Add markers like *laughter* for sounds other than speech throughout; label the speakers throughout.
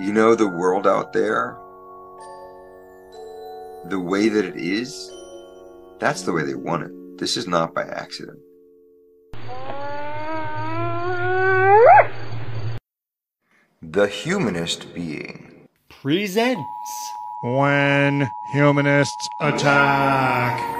Speaker 1: You know, the world out there, the way that it is, that's the way they want it. This is not by accident. The humanist being
Speaker 2: presents
Speaker 3: When Humanists Attack.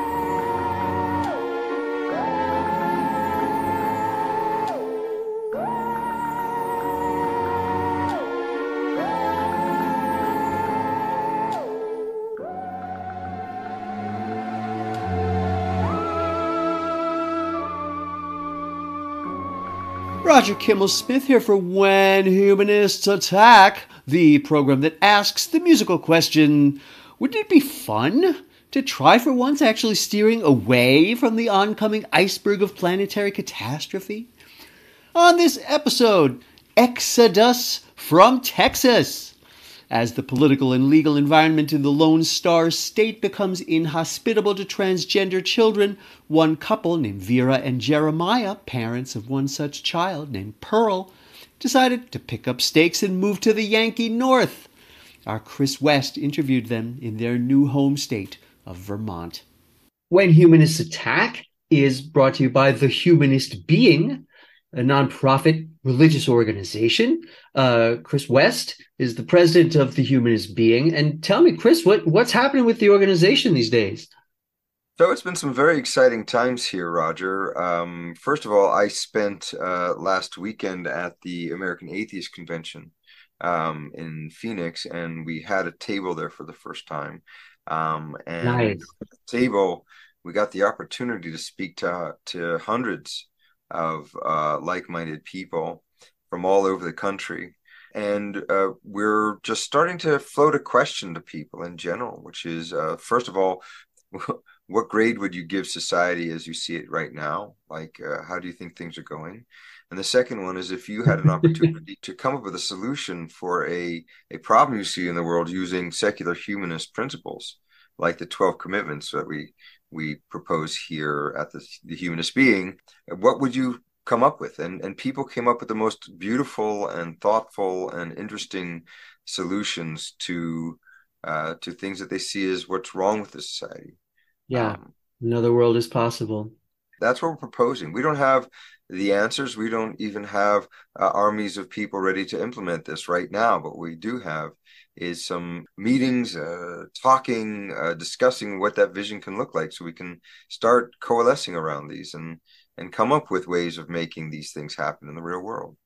Speaker 2: Roger Kimmel Smith here for When Humanists Attack, the program that asks the musical question Wouldn't it be fun to try for once actually steering away from the oncoming iceberg of planetary catastrophe? On this episode, Exodus from Texas. As the political and legal environment in the Lone Star State becomes inhospitable to transgender children, one couple named Vera and Jeremiah, parents of one such child named Pearl, decided to pick up stakes and move to the Yankee North. Our Chris West interviewed them in their new home state of Vermont. When Humanists Attack is brought to you by The Humanist Being, a nonprofit religious organization. Uh, Chris West is the president of the Humanist Being. And tell me, Chris, what, what's happening with the organization these days?
Speaker 1: So it's been some very exciting times here, Roger. Um, first of all, I spent uh, last weekend at the American Atheist Convention um, in Phoenix, and we had a table there for the first time. Um, and nice. table, we got the opportunity to speak to to hundreds of uh, like-minded people from all over the country. And uh, we're just starting to float a question to people in general which is uh, first of all *laughs* what grade would you give society as you see it right now? Like uh, how do you think things are going? And the second one is if you had an *laughs* opportunity to come up with a solution for a, a problem you see in the world using secular humanist principles like the 12 commitments that we we propose here at the, the humanist being what would you come up with? And and people came up with the most beautiful and thoughtful and interesting solutions to uh, to things that they see as what's wrong with the society.
Speaker 2: Yeah. Um, another world is possible.
Speaker 1: That's what we're proposing. We don't have the answers. We don't even have uh, armies of people ready to implement this right now but we do have is some meetings, uh, talking, uh, discussing what that vision can look like, so we can start coalescing around these and and come up with ways of making these things happen in the real world.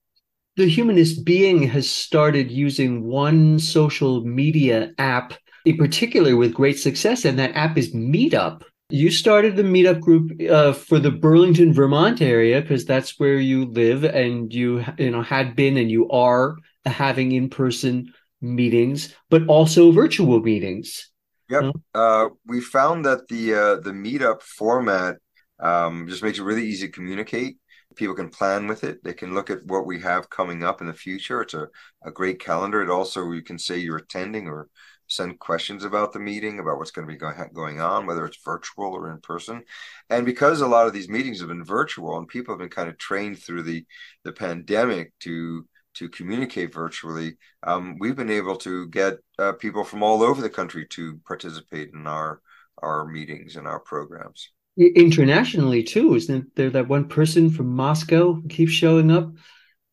Speaker 2: The humanist being has started using one social media app in particular with great success, and that app is Meetup. You started the meetup group uh, for the Burlington, Vermont area because that's where you live, and you you know had been and you are having in person meetings, but also virtual meetings.
Speaker 1: Yep. Uh, we found that the uh, the meetup format um, just makes it really easy to communicate. People can plan with it. They can look at what we have coming up in the future. It's a, a great calendar. It also you can say you're attending or send questions about the meeting, about what's going to be going, going on, whether it's virtual or in person. And because a lot of these meetings have been virtual and people have been kind of trained through the the pandemic to to communicate virtually, um, we've been able to get uh, people from all over the country to participate in our our meetings and our programs.
Speaker 2: Internationally too, isn't there that one person from Moscow who keeps showing up?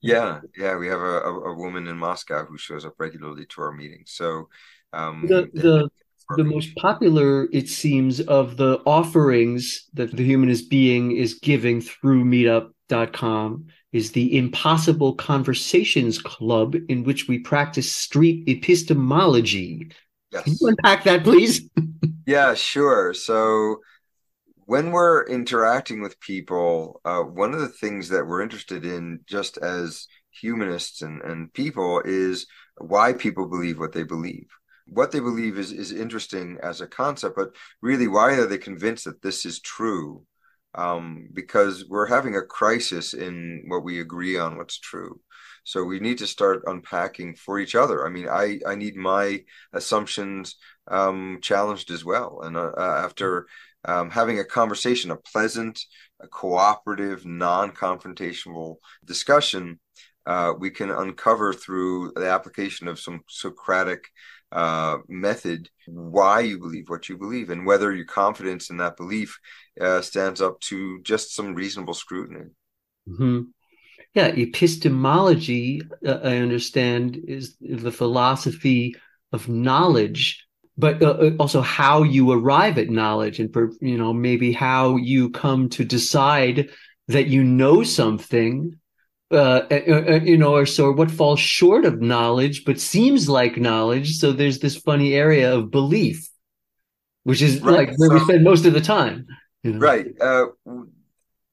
Speaker 1: Yeah, yeah, we have a, a, a woman in Moscow who shows up regularly to our meetings. So um,
Speaker 2: the the the most popular, it seems, of the offerings that the humanist being is giving through Meetup.com is the Impossible Conversations Club, in which we practice street epistemology. Yes. Can you unpack that, please? *laughs*
Speaker 1: yeah, sure. So, when we're interacting with people, uh, one of the things that we're interested in, just as humanists and, and people, is why people believe what they believe. What they believe is, is interesting as a concept, but really, why are they convinced that this is true? Um, because we're having a crisis in what we agree on what's true. So we need to start unpacking for each other. I mean, I I need my assumptions um, challenged as well. And uh, uh after um, having a conversation, a pleasant, a cooperative, non-confrontational discussion, uh, we can uncover through the application of some Socratic uh, method why you believe what you believe and whether your confidence in that belief uh, stands up to just some reasonable scrutiny.
Speaker 2: Mm-hmm. Yeah, epistemology, uh, I understand, is the philosophy of knowledge, but uh, uh, also how you arrive at knowledge, and you know maybe how you come to decide that you know something uh, uh, uh, you know, or so what falls short of knowledge but seems like knowledge. So there's this funny area of belief, which is right. like where so, we spend most of the time.
Speaker 1: You know? Right. Uh,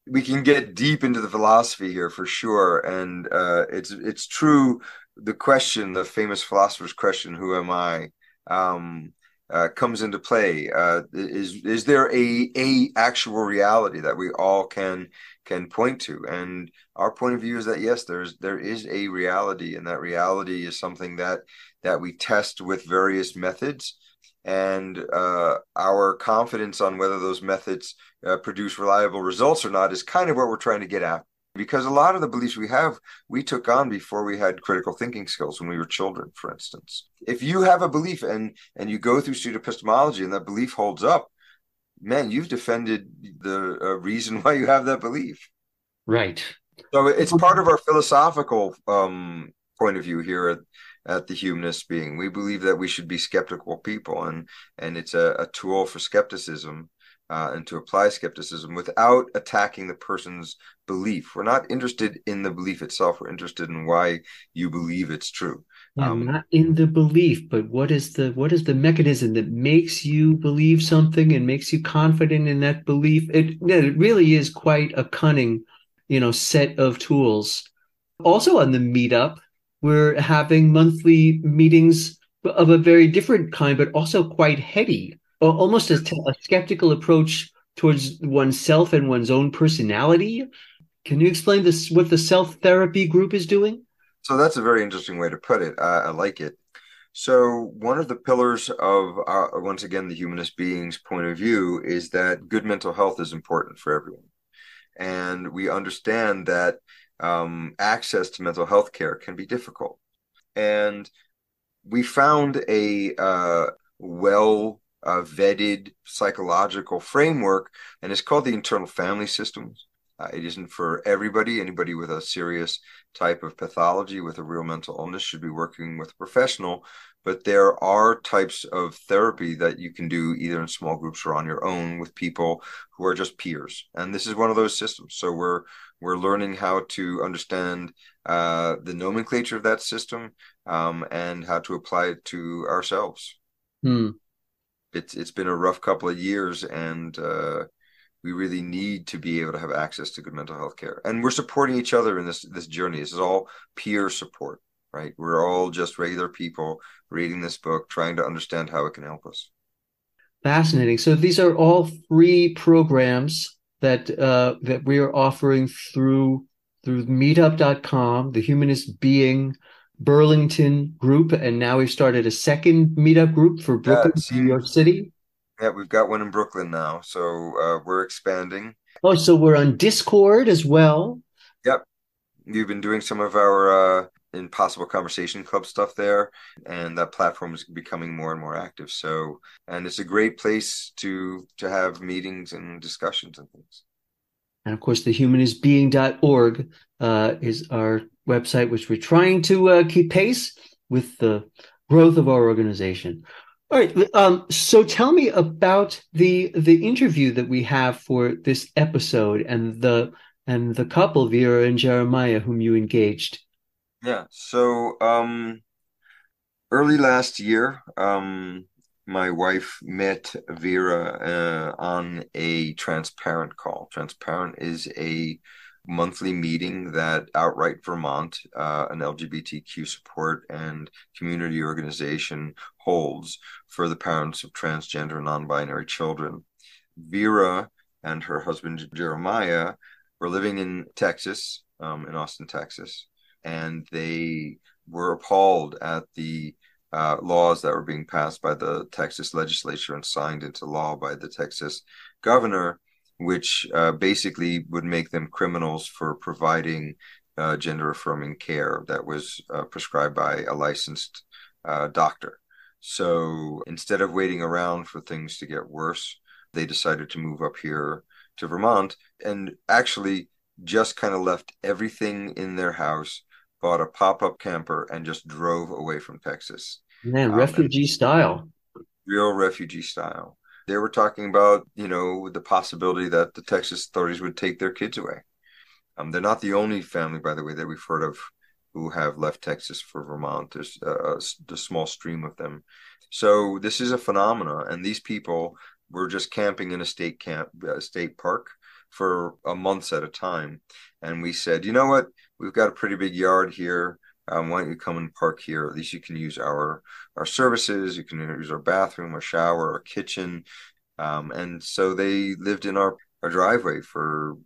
Speaker 1: we can get deep into the philosophy here for sure, and uh, it's it's true. The question, the famous philosopher's question, "Who am I?" Um, uh, comes into play. Uh, is is there a a actual reality that we all can can point to? And our point of view is that yes, there's there is a reality, and that reality is something that that we test with various methods. And uh, our confidence on whether those methods uh, produce reliable results or not is kind of what we're trying to get at because a lot of the beliefs we have we took on before we had critical thinking skills when we were children for instance if you have a belief and and you go through student epistemology and that belief holds up man you've defended the uh, reason why you have that belief
Speaker 2: right
Speaker 1: so it's part of our philosophical um, point of view here at, at the humanist being we believe that we should be skeptical people and and it's a, a tool for skepticism uh, and to apply skepticism without attacking the person's belief. We're not interested in the belief itself. We're interested in why you believe it's true.
Speaker 2: Um, not in the belief, but what is the what is the mechanism that makes you believe something and makes you confident in that belief? It it really is quite a cunning, you know, set of tools. Also on the meetup, we're having monthly meetings of a very different kind, but also quite heady almost a, a skeptical approach towards oneself and one's own personality. Can you explain this? What the self therapy group is doing?
Speaker 1: So that's a very interesting way to put it. I, I like it. So one of the pillars of our, once again the humanist being's point of view is that good mental health is important for everyone, and we understand that um, access to mental health care can be difficult, and we found a uh, well uh, vetted psychological framework, and it's called the internal family systems. Uh, it isn't for everybody. Anybody with a serious type of pathology with a real mental illness should be working with a professional. But there are types of therapy that you can do either in small groups or on your own with people who are just peers. And this is one of those systems. So we're we're learning how to understand uh, the nomenclature of that system um, and how to apply it to ourselves.
Speaker 2: Hmm
Speaker 1: it's it's been a rough couple of years, and uh, we really need to be able to have access to good mental health care. And we're supporting each other in this this journey. This is all peer support, right? We're all just regular people reading this book, trying to understand how it can help us.
Speaker 2: Fascinating. So these are all free programs that uh, that we are offering through through meetup.com, the humanist being Burlington group, and now we've started a second meetup group for Brooklyn, yeah, New York City.
Speaker 1: Yeah, we've got one in Brooklyn now, so uh, we're expanding.
Speaker 2: Oh, so we're on Discord as well.
Speaker 1: Yep, you've been doing some of our uh, Impossible Conversation Club stuff there, and that platform is becoming more and more active. So, and it's a great place to to have meetings and discussions and things.
Speaker 2: And of course, the humanistbeing.org uh, is our website, which we're trying to uh, keep pace with the growth of our organization. All right. Um, so tell me about the the interview that we have for this episode and the and the couple, Vera and Jeremiah, whom you engaged.
Speaker 1: Yeah. So um, early last year, um, my wife met Vera uh, on a transparent call. Transparent is a monthly meeting that Outright Vermont, uh, an LGBTQ support and community organization, holds for the parents of transgender non binary children. Vera and her husband Jeremiah were living in Texas, um, in Austin, Texas, and they were appalled at the uh, laws that were being passed by the Texas legislature and signed into law by the Texas governor which uh, basically would make them criminals for providing uh, gender affirming care that was uh, prescribed by a licensed uh, doctor. So instead of waiting around for things to get worse, they decided to move up here to Vermont and actually just kind of left everything in their house, bought a pop up camper, and just drove away from Texas.
Speaker 4: Man, um, refugee style.
Speaker 1: Real refugee style. They were talking about, you know, the possibility that the Texas authorities would take their kids away. Um, they're not the only family, by the way, that we've heard of who have left Texas for Vermont. There's a, a small stream of them. So this is a phenomenon, and these people were just camping in a state camp, a state park for a months at a time. And we said, you know what, we've got a pretty big yard here. Um, why don't you come and park here? At least you can use our our services. You can use our bathroom, our shower, our kitchen. Um, and so they lived in our, our driveway for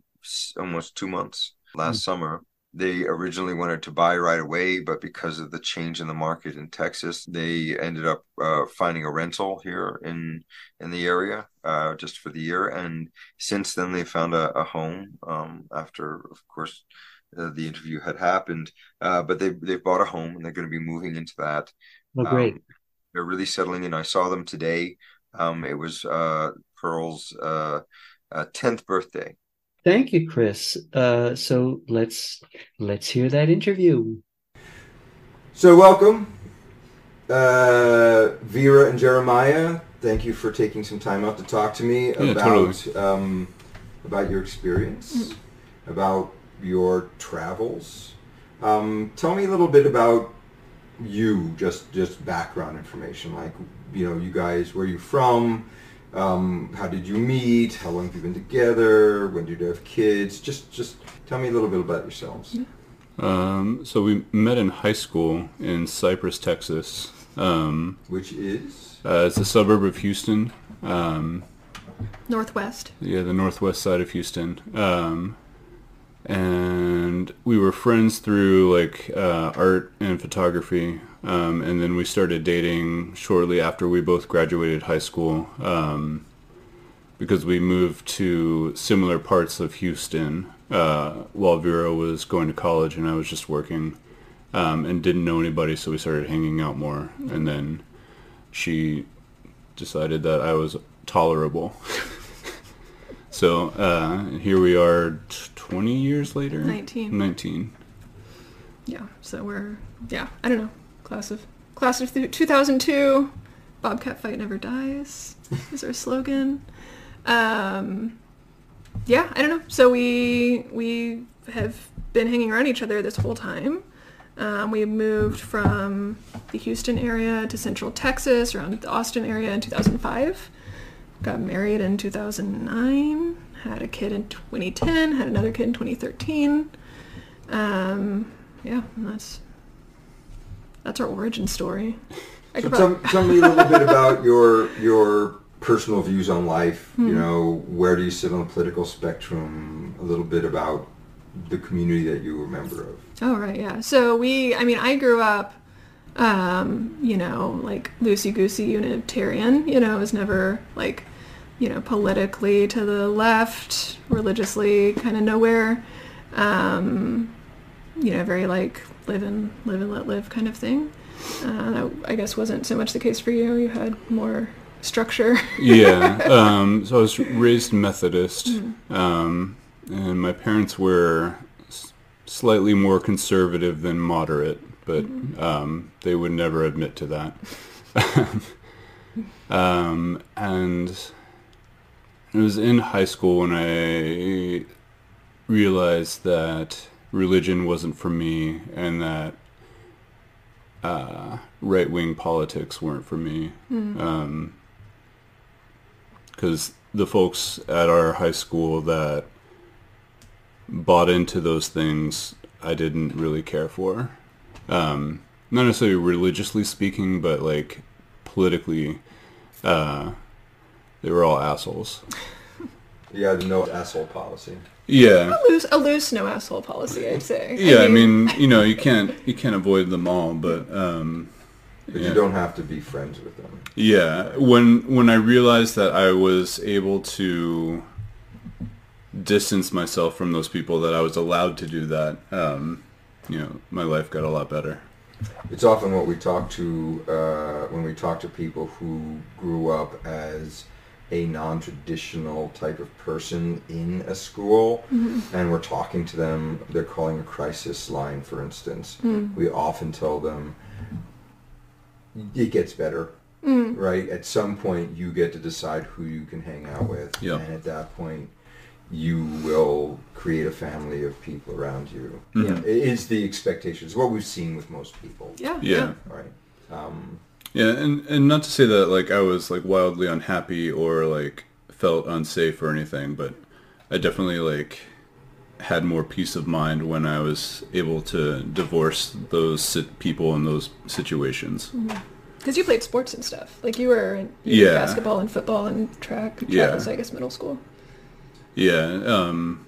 Speaker 1: almost two months last mm-hmm. summer they originally wanted to buy right away, but because of the change in the market in Texas, they ended up uh, finding a rental here in in the area uh, just for the year. And since then, they found a, a home um, after, of course, uh, the interview had happened. Uh, but they they bought a home and they're going to be moving into that.
Speaker 4: Oh, great! Um,
Speaker 1: they're really settling in. I saw them today. Um, it was uh, Pearl's uh, tenth birthday
Speaker 4: Thank you, Chris. Uh, so let's let's hear that interview.
Speaker 1: So welcome, uh, Vera and Jeremiah. Thank you for taking some time out to talk to me yeah, about totally. um, about your experience, about your travels. Um, tell me a little bit about you, just just background information, like you know, you guys, where you from um, how did you meet? How long have you been together? When did you have kids? Just, just tell me a little bit about yourselves.
Speaker 5: Um, so we met in high school in Cypress, Texas. Um,
Speaker 1: Which is?
Speaker 5: Uh, it's a suburb of Houston. Um,
Speaker 6: northwest.
Speaker 5: Yeah, the northwest side of Houston. And we were friends through like uh, art and photography. Um, and then we started dating shortly after we both graduated high school um, because we moved to similar parts of Houston uh, while Vera was going to college and I was just working um, and didn't know anybody, so we started hanging out more. And then she decided that I was tolerable. *laughs* so uh, here we are 20 years later?
Speaker 6: 19.
Speaker 5: 19.
Speaker 6: Yeah, so we're, yeah, I don't know class of class of 2002. Bobcat fight never dies is our slogan. Um, yeah, I don't know. So we we have been hanging around each other this whole time. Um, we moved from the Houston area to Central Texas, around the Austin area in 2005. Got married in 2009. Had a kid in 2010. Had another kid in 2013. Um, yeah, that's that's our origin story.
Speaker 1: So tell, tell, me a little bit *laughs* about your your personal views on life. Hmm. You know, where do you sit on the political spectrum? A little bit about the community that you were a member of.
Speaker 6: Oh right, yeah. So we, I mean, I grew up, um, you know, like loosey goosey Unitarian. You know, I was never like, you know, politically to the left, religiously kind of nowhere. Um, you know, very like live and live and let live kind of thing. Uh, that I guess wasn't so much the case for you. You had more structure.
Speaker 5: yeah. *laughs* Um, so I was raised Methodist, mm-hmm. um, and my parents were s- slightly more conservative than moderate, but mm-hmm. um, they would never admit to that. *laughs* Um, and it was in high school when I realized that religion wasn't for me and that uh, right wing politics weren't for me. Because mm. um, the folks at our high school that bought into those things, I didn't really care for. Um, not necessarily religiously speaking, but like politically, uh, they were all assholes.
Speaker 1: You had no asshole policy.
Speaker 5: Yeah.
Speaker 6: A loose, a loose no asshole policy, I'd say.
Speaker 5: Yeah, I mean, I mean, *laughs* you know, you can't you can't avoid them all, but um,
Speaker 1: but yeah. you don't have to be friends with them.
Speaker 5: Yeah, when when I realized that I was able to distance myself from those people that I was allowed to do that, um, you know, my life got a lot better.
Speaker 1: It's often what we talk to uh, when we talk to people who grew up as a non-traditional type of person in a school and we're talking to them they're calling a crisis line for instance. We often tell them it gets better right? At some point you get to decide who you can hang out with.
Speaker 5: Yep.
Speaker 1: and at that point you will create a family of people around you.
Speaker 5: Mhm.
Speaker 1: yeah, it is the expectation it's what we've seen with most people.
Speaker 6: Yeah.
Speaker 5: Yeah.
Speaker 1: right. Um,
Speaker 5: Yeah, and and not to say that like I was like wildly unhappy or like felt unsafe or anything, but I definitely like had more peace of mind when I was able to divorce those sit- people in those situations.
Speaker 6: Because you played sports and stuff. Like you were in you
Speaker 5: Yeah.
Speaker 6: basketball and football and track. Track
Speaker 5: Yeah.
Speaker 6: was, I guess, middle school.
Speaker 5: Yeah, um,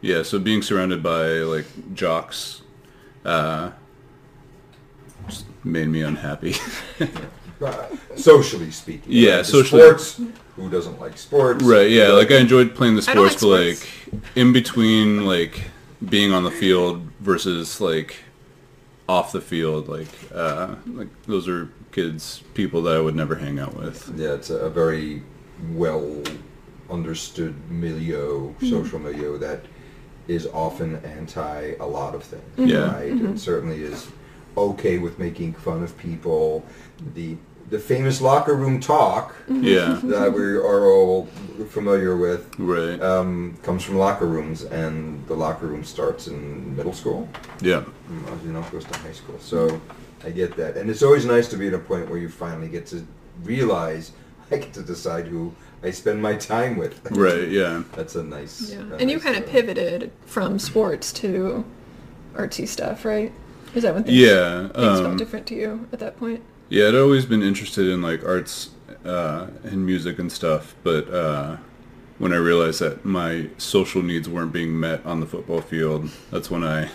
Speaker 5: yeah. So being surrounded by like jocks, uh, made me unhappy. *laughs*
Speaker 1: socially speaking
Speaker 5: Yeah,
Speaker 1: right?
Speaker 5: Socially.
Speaker 1: sports who doesn't like sports
Speaker 5: Right, yeah, like I enjoyed playing the
Speaker 6: I don't
Speaker 5: sports,
Speaker 6: like
Speaker 5: but like in between like being on the field versus like off the field, like uh like those are kids, people that I would never hang out with.
Speaker 1: Yeah, it's a, a very well understood milieu, social milieu that is often anti a lot of things.
Speaker 5: Yeah.
Speaker 1: Right? It certainly is okay with making fun of people. The the famous locker room talk
Speaker 5: Yeah. *laughs*
Speaker 1: that we are all familiar with
Speaker 5: Right.
Speaker 1: um, comes from locker rooms, and the locker room starts in middle school.
Speaker 5: Yeah.
Speaker 1: Mm, You know, goes to high school. So I get that, and it's always nice to be at a point where you finally get to realize *laughs* I get to decide who I spend my time with. *laughs*
Speaker 5: Right, yeah.
Speaker 1: That's a nice.
Speaker 6: Yeah.
Speaker 1: a
Speaker 6: And you kind of pivoted from sports to artsy stuff, right? Is that when things,
Speaker 5: Yeah.
Speaker 6: things felt
Speaker 5: Um,
Speaker 6: different to you at that point?
Speaker 5: yeah, I'd always been interested in like arts uh and music and stuff, but uh when I realized that my social needs weren't being met on the football field, that's when I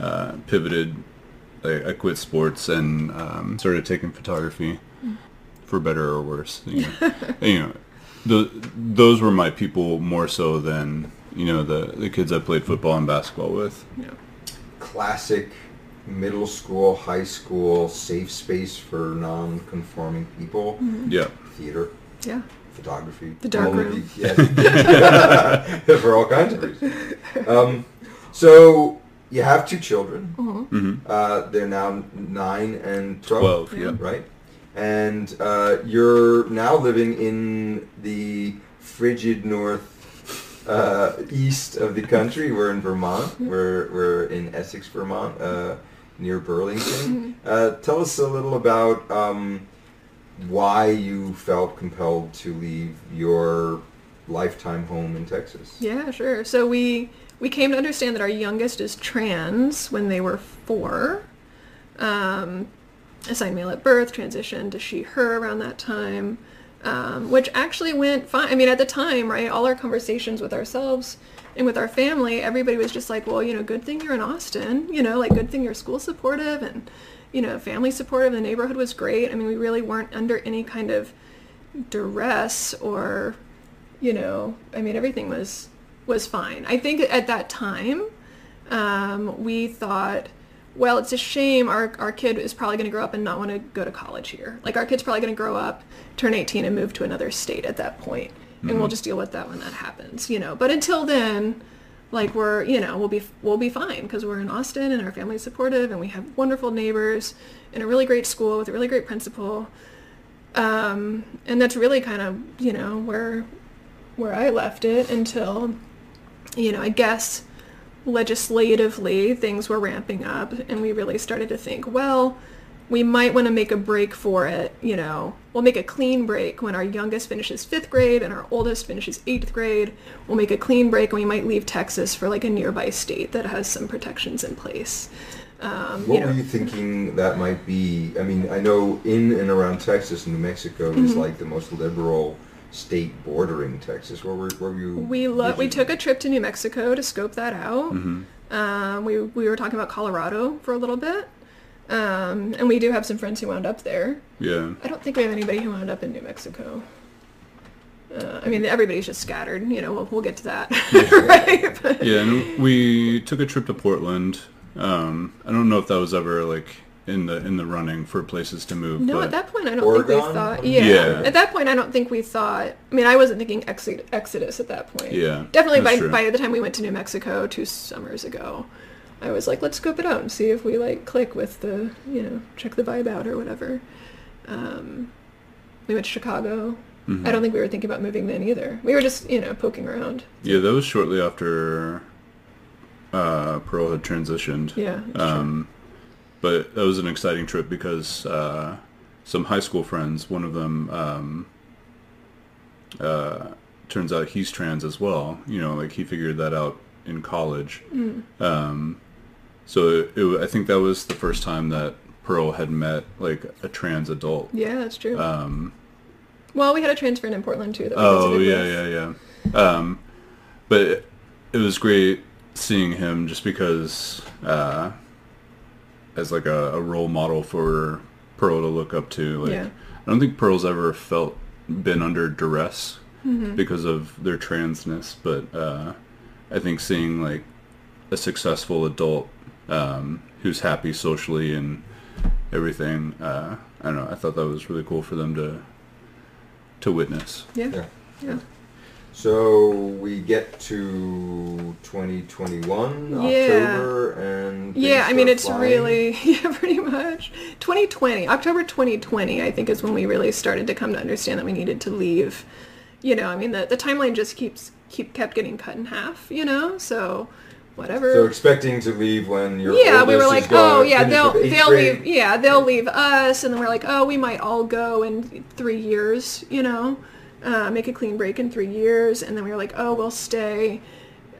Speaker 5: uh, pivoted. I, I quit sports and um, started taking photography, for better or worse. You know, *laughs* you know the, those were my people more so than you know the the kids I played football and basketball with.
Speaker 6: Yeah.
Speaker 1: classic middle school, high school safe space for non-conforming people.
Speaker 5: Yeah,
Speaker 1: Theater,
Speaker 6: Yeah.
Speaker 1: photography,
Speaker 6: Mm-hmm. The dark room.
Speaker 1: the- *laughs* yes. *laughs* for all kinds of reasons. Um, so you have two children.
Speaker 5: Mm-hmm.
Speaker 1: Uh, they're now nine and twelve.
Speaker 5: twelve.
Speaker 6: Yeah.
Speaker 5: Yeah,
Speaker 1: right? And uh, you're now living in the frigid north uh, east of the country. We're in Vermont. We're we're in Essex, Vermont, uh, near Burlington. *laughs* Uh, tell us a little about um, why you felt compelled to leave your lifetime home in Texas.
Speaker 6: Yeah, sure. So we we came to understand that our youngest is trans when they were four. Um, assigned male at birth, transitioned to she her around that time, um, which actually went fine. I mean, at the time, right, all our conversations with ourselves and with our family, everybody was just like, well, you know, good thing you're in Austin, you know, like good thing you're school supportive and you know, family supportive. The neighborhood was great. I mean, we really weren't under any kind of duress or you know i mean everything was was fine i think at that time um, we thought well it's a shame our, our kid is probably going to grow up and not want to go to college here like our kid's probably going to grow up turn 18 and move to another state at that point and we'll just deal with that when that happens you know. But until then like we're you know we'll be we'll be fine because we're in austin and our family's supportive and we have wonderful neighbors and a really great school with a really great principal. Um, and that's really kind of you know where where I left it until you know I guess legislatively things were ramping up and we really started to think well we might want to make a break for it you know we'll make a clean break when our youngest finishes fifth grade and our oldest finishes eighth grade we'll make a clean break and we might leave Texas for like a nearby state that has some protections in place um,
Speaker 1: What
Speaker 6: you know
Speaker 1: were you thinking that might be? I mean, I know in and around Texas, New Mexico
Speaker 6: Mm-hmm.
Speaker 1: is like the most liberal state bordering Texas. Where were, where were you?
Speaker 6: We lo- we took a trip to New Mexico to scope that out. Um, we we were talking about Colorado for a little bit, um, and we do have some friends who wound up there.
Speaker 5: yeah.
Speaker 6: I don't think we have anybody who wound up in New Mexico. Uh, I mean, everybody's just scattered. You know, we'll, we'll get to that, *laughs* right? But-
Speaker 5: Yeah, and we took a trip to Portland. Um, I don't know if that was ever like in the in the running for places to move.
Speaker 6: No,
Speaker 5: but
Speaker 6: at that point, I don't think we thought. Yeah.
Speaker 5: Yeah.
Speaker 6: At that point, I don't think we thought. I mean, I wasn't thinking exod- Exodus at that point.
Speaker 5: Yeah,
Speaker 6: Definitely by
Speaker 5: true.
Speaker 6: by the time we went to New Mexico two summers ago, I was like, let's scope it out and see if we like click with the you know check the vibe out or whatever. Um, we went to Chicago.
Speaker 5: Mhm.
Speaker 6: I don't think we were thinking about moving then either. We were just you know poking around.
Speaker 5: Yeah, that was shortly after uh, Pearl had transitioned.
Speaker 6: Yeah.
Speaker 5: Um, but that was an exciting trip because uh, some high school friends, one of them um, uh, turns out he's trans as well. You know, like he figured that out in college.
Speaker 6: Mm.
Speaker 5: Um, so it, I think that was the first time that Pearl had met like a trans adult.
Speaker 6: yeah, that's true.
Speaker 5: Um,
Speaker 6: well, we had a trans friend in Portland too. That we
Speaker 5: Oh yeah,
Speaker 6: with.
Speaker 5: yeah, yeah. Um, but it, it was great seeing him just because uh, as like a, a role model for Pearl to look up to. Like,
Speaker 6: Yeah.
Speaker 5: I don't think Pearl's ever felt been under duress
Speaker 6: Mm-hmm.
Speaker 5: because of their transness, but uh, I think seeing like a successful adult um, who's happy socially and everything, uh, I don't know. I thought that was really cool for them to to witness.
Speaker 6: Yeah.
Speaker 1: Yeah.
Speaker 6: Yeah.
Speaker 1: So we get to 2021
Speaker 6: Yeah.
Speaker 1: October and
Speaker 6: Yeah, I mean it's
Speaker 1: flying.
Speaker 6: really *laughs* yeah, pretty much 2020. October 2020, I think, is when we really started to come to understand that we needed to leave. You know, I mean the the timeline just keeps keep kept getting cut in half. You know, so whatever.
Speaker 1: So expecting to leave when your
Speaker 6: yeah, we were like, oh yeah, they'll they'll
Speaker 1: grade.
Speaker 6: leave. Yeah, they'll leave us, and then we're like, oh, we might all go in three years. You know, uh, make a clean break in three years, and then we were like, oh, we'll stay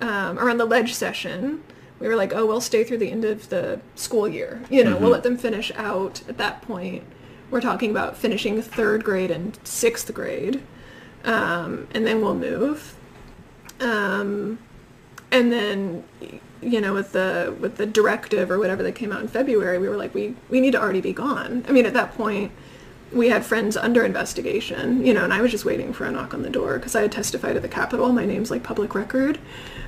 Speaker 6: um, around the ledge session. We were like, oh, we'll stay through the end of the school year. You know, we'll let them finish out at that point. We're talking about finishing third grade and sixth grade, um, and then we'll move. Um, and then you know with the with the directive or whatever that came out in February we were like we we need to already be gone. I mean at that point we had friends under investigation you know and I was just waiting for a knock on the door because I had testified at the Capitol. My name's like public record.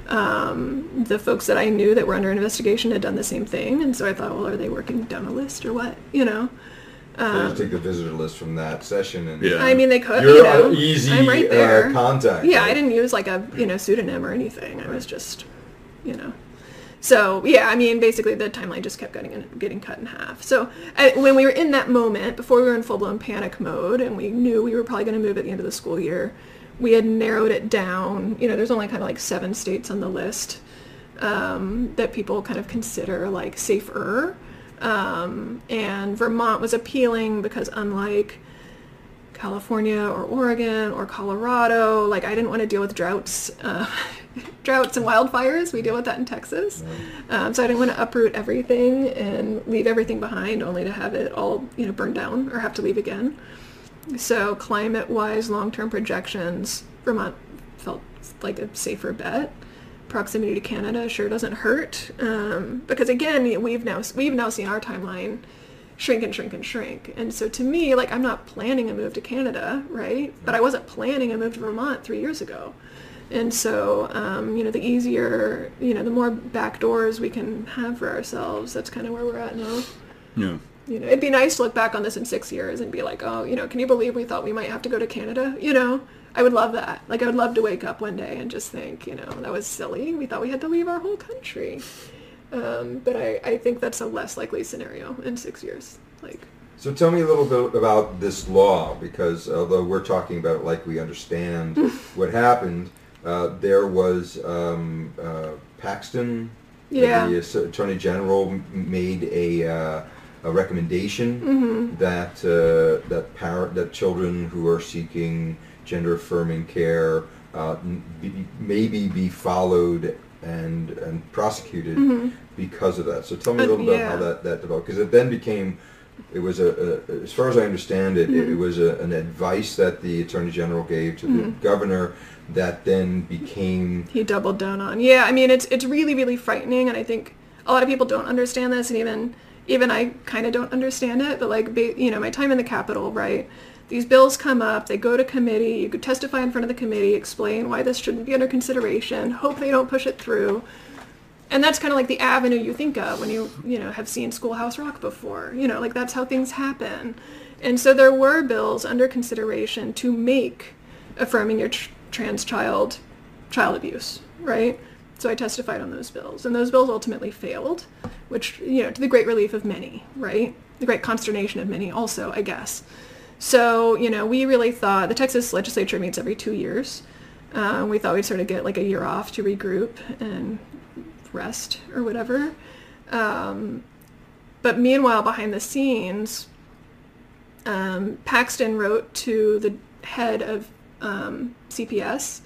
Speaker 6: Um, the folks that I knew that were under investigation had done the same thing. And so I thought well are they working down a list or what? You know
Speaker 1: So just take the visitor list from that session and
Speaker 5: Yeah.
Speaker 6: I mean they could
Speaker 1: you're
Speaker 6: you know
Speaker 1: an easy
Speaker 6: I'm right
Speaker 1: uh,
Speaker 6: there
Speaker 1: contact.
Speaker 6: yeah,
Speaker 1: right?
Speaker 6: I didn't use like a you know pseudonym or anything. I was just, you know. So yeah, I mean, basically the timeline just kept getting getting cut in half. So I, when we were in that moment, before we were in full blown panic mode, and we knew we were probably going to move at the end of the school year, we had narrowed it down. You know, there's only kind of like seven states on the list um, that people kind of consider like safer, um, and Vermont was appealing because unlike California or Oregon or Colorado. Like I didn't want to deal with droughts, uh, *laughs* droughts and wildfires. We deal with that in Texas, um, so I didn't want to uproot everything and leave everything behind, only to have it all you know burned down or have to leave again. So climate-wise, long-term projections, Vermont felt like a safer bet. Proximity to Canada sure doesn't hurt um, because again, we've now we've now seen our timeline shrink and shrink and shrink. And so to me, like I'm not planning a move to Canada, right? But I wasn't planning a move to Vermont three years ago. And so, um, you know, the easier, you know, the more back doors we can have for ourselves, that's kind of where we're at now.
Speaker 5: Yeah.
Speaker 6: You know, it'd be nice to look back on this in six years and be like, oh, you know, can you believe we thought we might have to go to Canada? You know, I would love that. Like, I would love to wake up one day and just think, you know, that was silly. We thought we had to leave our whole country. Um, but I, I think that's a less likely scenario in six years. Like,
Speaker 1: So tell me a little bit about this law, because although we're talking about it like we understand *laughs* what happened, uh, there was um, uh, Paxton,
Speaker 6: Yeah.
Speaker 1: the Attorney General, made a, uh, a recommendation
Speaker 6: Mm-hmm.
Speaker 1: that uh, that parent that children who are seeking gender affirming care uh, be, maybe be followed and and prosecuted because of that. So tell me a little bit
Speaker 6: yeah.
Speaker 1: about how that, that developed, because it then became it was a, a as far as I understand it,
Speaker 6: Mm-hmm.
Speaker 1: it, was a, an advice that the attorney general gave to the
Speaker 6: Mm-hmm.
Speaker 1: governor that then became
Speaker 6: he doubled down on. Yeah, I mean it's it's really really frightening, and I think a lot of people don't understand this, and even even I kind of don't understand it, but like, you know, my time in the Capitol, right? These bills come up, they go to committee, you could testify in front of the committee, explain why this shouldn't be under consideration, hope they don't push it through. And that's kind of like the avenue you think of when you, you know, have seen Schoolhouse Rock before. You know, like that's how things happen. And so there were bills under consideration to make affirming your tr- trans child child abuse, right? So I testified on those bills, and those bills ultimately failed, which you know to the great relief of many, right? The great consternation of many, also, I guess. So you know, we really thought the Texas legislature meets every two years. Uh, we thought we'd sort of get like a year off to regroup and rest or whatever. Um, but meanwhile, behind the scenes, um, Paxton wrote to the head of um, CPS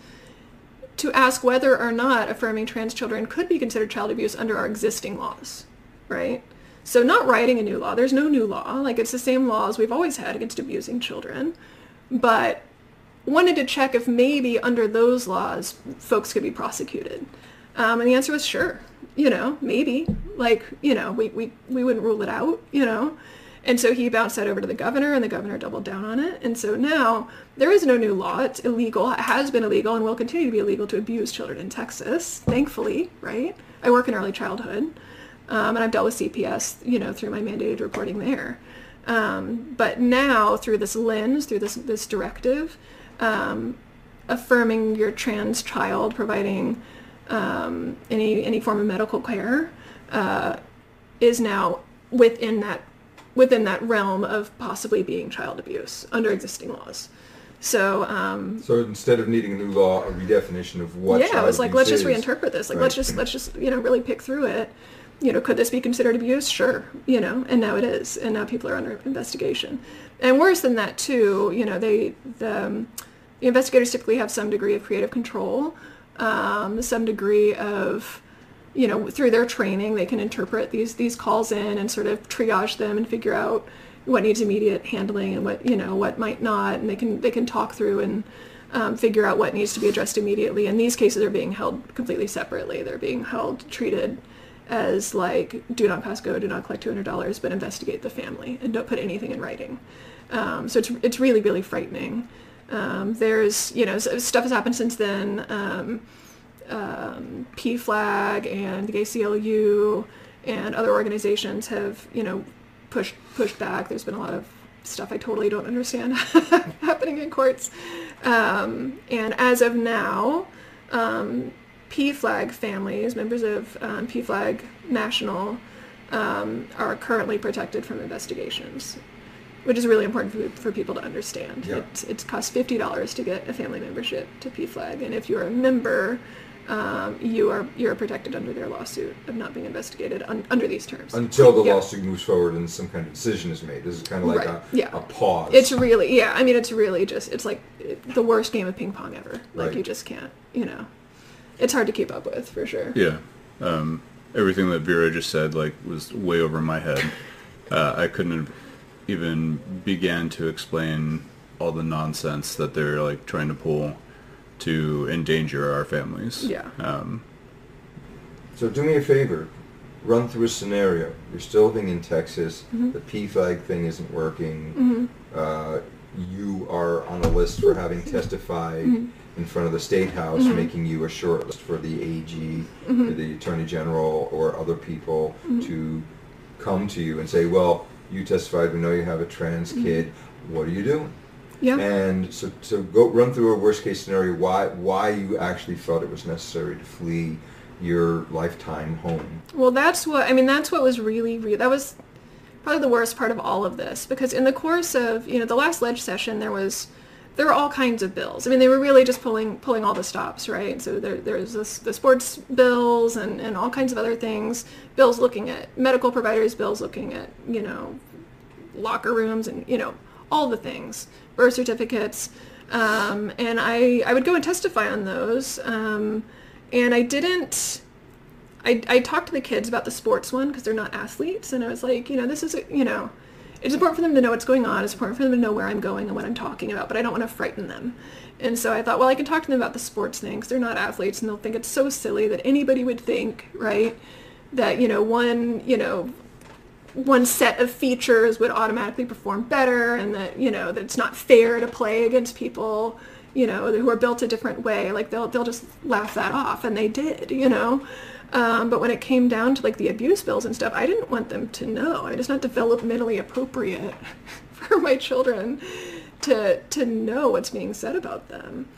Speaker 6: to ask whether or not affirming trans children could be considered child abuse under our existing laws, right? So not writing a new law. There's no new law. Like it's the same laws we've always had against abusing children, but wanted to check if maybe under those laws folks could be prosecuted. Um, and the answer was sure. You know, maybe. Like, you know, we, we, we wouldn't rule it out, you know. And so he bounced that over to the governor, and the governor doubled down on it. And so now there is no new law. It's illegal. It has been illegal and will continue to be illegal to abuse children in Texas, thankfully, right? I work in early childhood, um, and I've dealt with CPS, you know, through my mandated reporting there. Um, but now, through this lens, through this, this directive, um, affirming your trans child, providing um, any any form of medical care, uh, is now within that within that realm of possibly being child abuse under existing laws. So um,
Speaker 1: So instead of needing a new law, a redefinition of what
Speaker 6: yeah, it was like let's just reinterpret this. Like
Speaker 1: Right.
Speaker 6: let's just let's just you know really pick through it. You know, could this be considered abuse? Sure. You know, and now it is, and now people are under investigation. And worse than that too, you know, they the, um, the investigators typically have some degree of creative control, um, some degree of you know through their training they can interpret these these calls in and sort of triage them and figure out what needs immediate handling and what you know what might not and they can they can talk through and um, figure out what needs to be addressed immediately and these cases are being held completely separately they're being held treated as like do not pass go do not collect $200 but investigate the family and don't put anything in writing um, so it's, it's really really frightening um, there's you know stuff has happened since then um, um, PFLAG and the ACLU and other organizations have, you know, pushed pushed back. There's been a lot of stuff I totally don't understand *laughs* happening in courts. Um, and as of now, um, PFLAG families, members of um, PFLAG National, um, are currently protected from investigations, which is really important for, for people to understand.
Speaker 1: Yeah.
Speaker 6: It, it costs $50 to get a family membership to PFLAG, and if you're a member, um, you are you're protected under their lawsuit of not being investigated un, under these terms.
Speaker 1: Until the
Speaker 6: Yeah.
Speaker 1: lawsuit moves forward and some kind of decision is made. This is kind of like
Speaker 6: Right,
Speaker 1: a,
Speaker 6: yeah.
Speaker 1: a pause.
Speaker 6: It's really yeah. I mean, it's really just it's like the worst game of ping pong ever. Like
Speaker 1: Right.
Speaker 6: you just can't. You know, it's hard to keep up with for sure.
Speaker 5: Yeah. Um, everything that Vera just said like was way over my head. *laughs* Uh, I couldn't have even began to explain all the nonsense that they're like trying to pull to endanger our families.
Speaker 6: Yeah.
Speaker 5: Um,
Speaker 1: So do me a favor, run through a scenario. You're still living in Texas.
Speaker 6: Mm-hmm.
Speaker 1: The PFLAG thing isn't working. Uh, you are on a list for having testified
Speaker 6: Mm-hmm.
Speaker 1: In front of the state house, making you a shortlist for the AG,
Speaker 6: Mm-hmm.
Speaker 1: the Attorney General, or other people to come to you and say, "Well, you testified. We know you have a trans
Speaker 6: Mm-hmm.
Speaker 1: kid. What are you doing?"
Speaker 6: Yeah.
Speaker 1: And so, so go run through a worst case scenario. Why why you actually felt it was necessary to flee your lifetime home.
Speaker 6: Well, that's what I mean. That's what was really, really that was probably the worst part of all of this because in the course of you know the last ledge session there was there were all kinds of bills. I mean, they were really just pulling pulling all the stops, right? So there there's this, the sports bills and and all kinds of other things. Bills looking at medical providers, bills looking at you know locker rooms and you know all the things, birth certificates, um, and I I would go and testify on those, um, and I didn't. I, I talked to the kids about the sports one because they're not athletes, and I was like, you know, this is you know, it's important for them to know what's going on. It's important for them to know where I'm going and what I'm talking about, but I don't want to frighten them. And so I thought, well, I can talk to them about the sports thing because they're not athletes, and they'll think it's so silly that anybody would think, right, that you know one, you know, one set of features would automatically perform better and that you know that it's not fair to play against people you know who are built a different way like they'll they'll just laugh that off and they did you know um, but when it came down to like the abuse bills and stuff i didn't want them to know i it's not developmentally appropriate *laughs* for my children to to know what's being said about them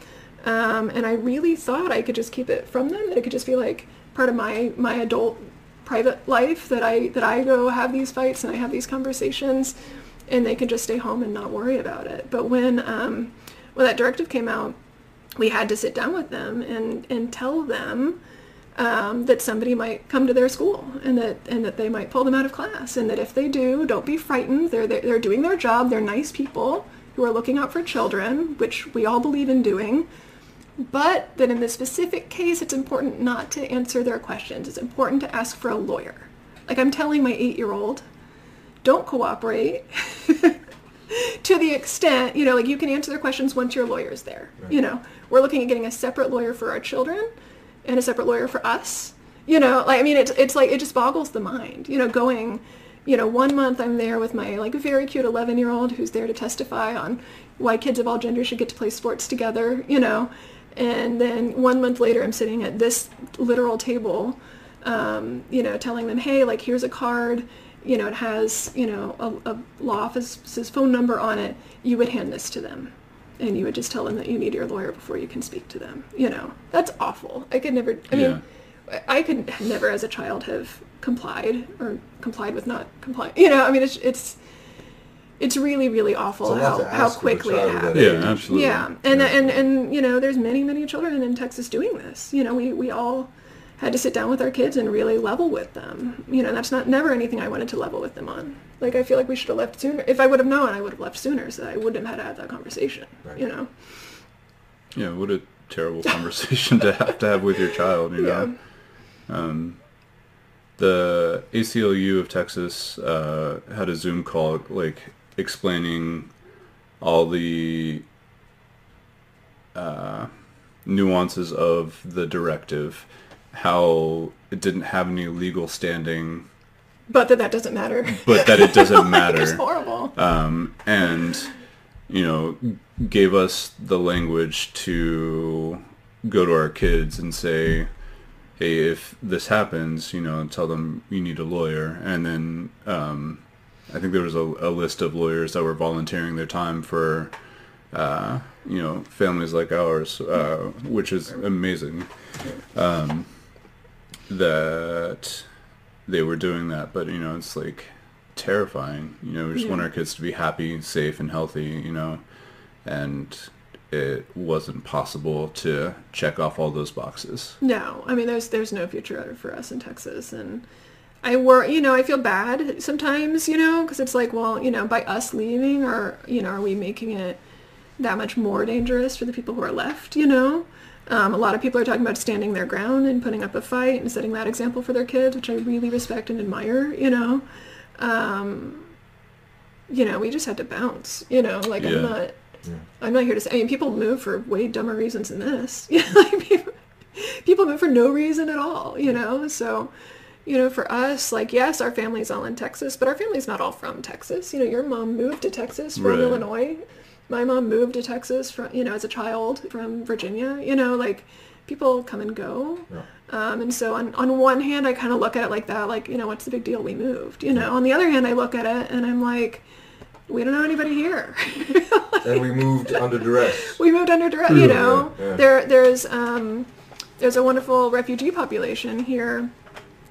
Speaker 6: um, and i really thought i could just keep it from them that it could just be like part of my my adult private life that I that I go have these fights and I have these conversations, and they can just stay home and not worry about it. But when um, when that directive came out, we had to sit down with them and and tell them um, that somebody might come to their school and that and that they might pull them out of class and that if they do, don't be frightened. They're they're, they're doing their job. They're nice people who are looking out for children, which we all believe in doing but that in this specific case, it's important not to answer their questions. It's important to ask for a lawyer. Like I'm telling my eight-year-old, don't cooperate *laughs* to the extent, you know, like you can answer their questions once your lawyer is there. Right. You know, we're looking at getting a separate lawyer for our children and a separate lawyer for us. You know, like I mean, it's it's like it just boggles the mind. You know, going, you know, one month I'm there with my like very cute 11 year old who's there to testify on why kids of all genders should get to play sports together. You know, and then one month later, I'm sitting at this literal table, um, you know, telling them, hey, like, here's a card. You know, it has, you know, a, a law office's phone number on it. You would hand this to them. And you would just tell them that you need your lawyer before you can speak to them. You know, that's awful. I could never, I mean, yeah. I could never as a child have complied or complied with not complying. You know, I mean, it's, it's, it's really really awful how, how quickly it happens.
Speaker 5: Yeah, absolutely.
Speaker 6: Yeah, and yeah. and and you know, there's many many children in Texas doing this. You know, we we all had to sit down with our kids and really level with them. You know, that's not never anything I wanted to level with them on. Like I feel like we should have left sooner. If I would have known, I would have left sooner, so I wouldn't have had to have that conversation. Right. You know.
Speaker 5: Yeah, what a terrible *laughs* conversation to have to have with your child. You know. Yeah. Um, the ACLU of Texas uh, had a Zoom call like explaining all the uh, nuances of the directive, how it didn't have any legal standing.
Speaker 6: But that that doesn't matter.
Speaker 5: But that it doesn't *laughs* matter.
Speaker 6: it's horrible.
Speaker 5: Um, and, you know, gave us the language to go to our kids and say, hey, if this happens, you know, tell them you need a lawyer. And then um, I think there was a, a, list of lawyers that were volunteering their time for, uh, you know, families like ours, uh, which is amazing. Um, that they were doing that, but you know, it's like terrifying. You know, we just yeah. want our kids to be happy, safe, and healthy. You know, and it wasn't possible to check off all those boxes.
Speaker 6: No, I mean, there's there's no future for us in Texas, and I worry, you know, I feel bad sometimes, you know, because it's like, well, you know, by us leaving, or you know, are we making it that much more dangerous for the people who are left? You know, um, a lot of people are talking about standing their ground and putting up a fight and setting that example for their kids, which I really respect and admire. You know, um, you know, we just had to bounce. You know, like yeah. I'm not, yeah. I'm not here to say. I mean, people move for way dumber reasons than this. *laughs* You know, like people, people move for no reason at all. You know, so you know, for us, like, yes, our family's all in Texas, but our family's not all from Texas. You know, your mom moved to Texas from right. Illinois. My mom moved to Texas from, you know, as a child from Virginia. You know, like, people come and go. Yeah. Um, and so on, on one hand, I kind of look at it like that, like, you know, what's the big deal? We moved, you know. Yeah. On the other hand, I look at it and I'm like, we don't know anybody here.
Speaker 1: like, *laughs* and we moved under duress.
Speaker 6: We moved under duress, you know. Yeah, there, there's, um, there's a wonderful refugee population here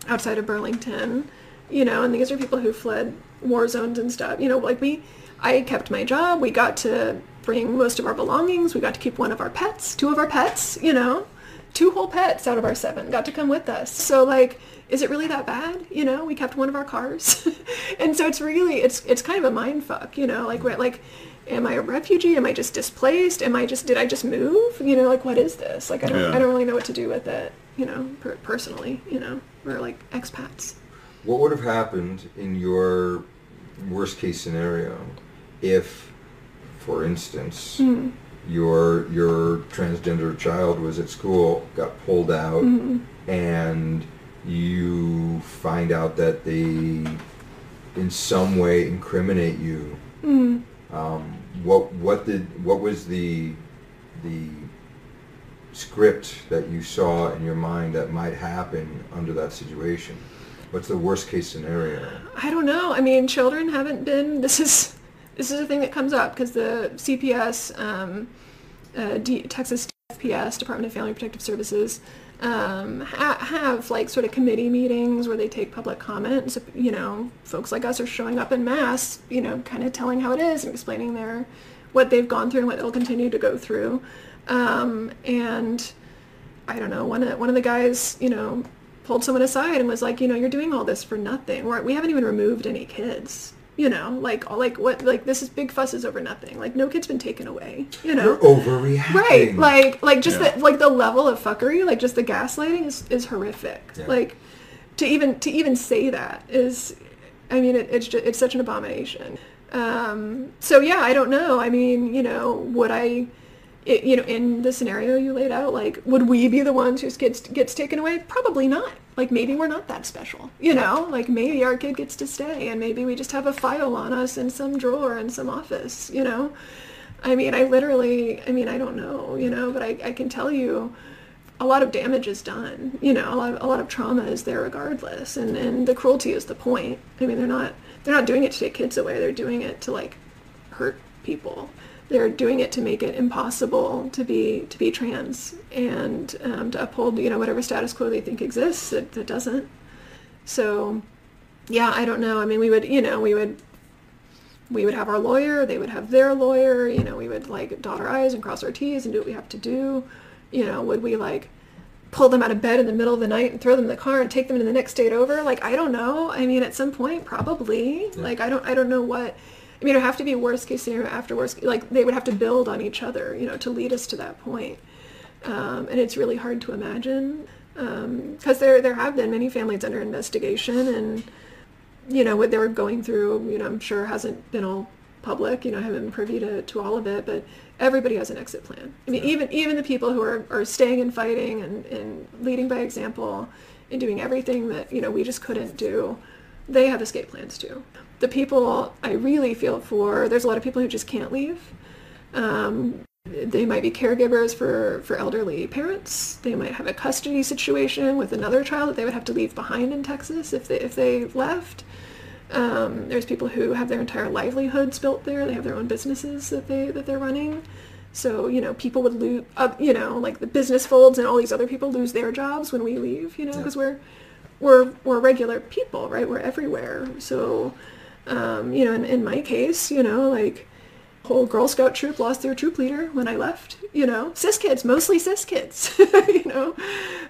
Speaker 6: outside of Burlington, you know, and these are people who fled war zones and stuff. You know, like we, I kept my job. We got to bring most of our belongings. We got to keep one of our pets, two of our pets, you know, two whole pets out of our seven got to come with us. So like, is it really that bad? You know, we kept one of our cars. *laughs* and so it's really, it's, it's kind of a mind fuck, you know, like, like, am I a refugee? Am I just displaced? Am I just, did I just move? You know, like, what is this? Like, I don't, yeah. I don't really know what to do with it, you know, per- personally, you know or like expats.
Speaker 1: What would have happened in your worst case scenario if, for instance, mm. your your transgender child was at school, got pulled out, mm-hmm. and you find out that they in some way incriminate you. Um, what what did what was the the script that you saw in your mind that might happen under that situation? What's the worst case scenario?
Speaker 6: I don't know. I mean, children haven't been. *laughs* This is this is a thing that comes up because the CPS, um, uh, D, Texas DFPS, Department of Family Protective Services, um, ha- have like sort of committee meetings where they take public comment. So, you know, folks like us are showing up in mass, you know, kind of telling how it is and explaining their what they've gone through and what they'll continue to go through. Um, and I don't know, one of, one of the guys, you know, pulled someone aside and was like, you know, you're doing all this for nothing. We're, we haven't even removed any kids. You know, like all like what like this is big fusses over nothing. Like no kid's been taken away. You know,
Speaker 1: You're overreacting.
Speaker 6: right? Like like just
Speaker 5: Yeah.
Speaker 6: the like the level of fuckery, like just the gaslighting is is horrific.
Speaker 1: Yeah.
Speaker 6: Like to even to even say that is, I mean, it, it's just, it's such an abomination. Um, so yeah, I don't know. I mean, you know, would I? It, you know, in the scenario you laid out, like, would we be the ones whose kids gets taken away? Probably not. Like, maybe we're not that special. You know, like maybe our kid gets to stay, and maybe we just have a file on us in some drawer in some office. You know, I mean, I literally, I mean, I don't know. You know, but I, I can tell you, a lot of damage is done. You know, a lot of, a lot of trauma is there regardless, and and the cruelty is the point. I mean, they're not they're not doing it to take kids away. They're doing it to like hurt people. They're doing it to make it impossible to be to be trans and um, to uphold you know whatever status quo they think exists that, that doesn't. So, yeah, I don't know. I mean, we would you know we would we would have our lawyer, they would have their lawyer, you know, we would like dot our I's and cross our T's and do what we have to do. You know, would we like pull them out of bed in the middle of the night and throw them in the car and take them to the next state over? Like, I don't know. I mean, at some point, probably. Like, I don't, I don't know what, I mean, it would have to be worst case scenario after worst, like they would have to build on each other, you know, to lead us to that point. Um, and it's really hard to imagine because there, there have been many families under investigation and, you know, what they were going through, you know, I'm sure hasn't been all public, you know, I haven't been privy to, to all of it, but everybody has an exit plan. I mean, even even the people who are, are staying and fighting and, and leading by example and doing everything that, you know, we just couldn't do, they have escape plans too. The people I really feel for, there's a lot of people who just can't leave. Um, they might be caregivers for, for elderly parents. They might have a custody situation with another child that they would have to leave behind in Texas if they if they left. Um, there's people who have their entire livelihoods built there. They have their own businesses that they that they're running. So you know, people would lose. Uh, you know, like the business folds and all these other people lose their jobs when we leave. You know, because we're we're we're regular people, right? We're everywhere. So um, you know, in, in my case, you know, like whole Girl Scout troop lost their troop leader when I left. You know, cis kids, mostly cis kids. *laughs* you know,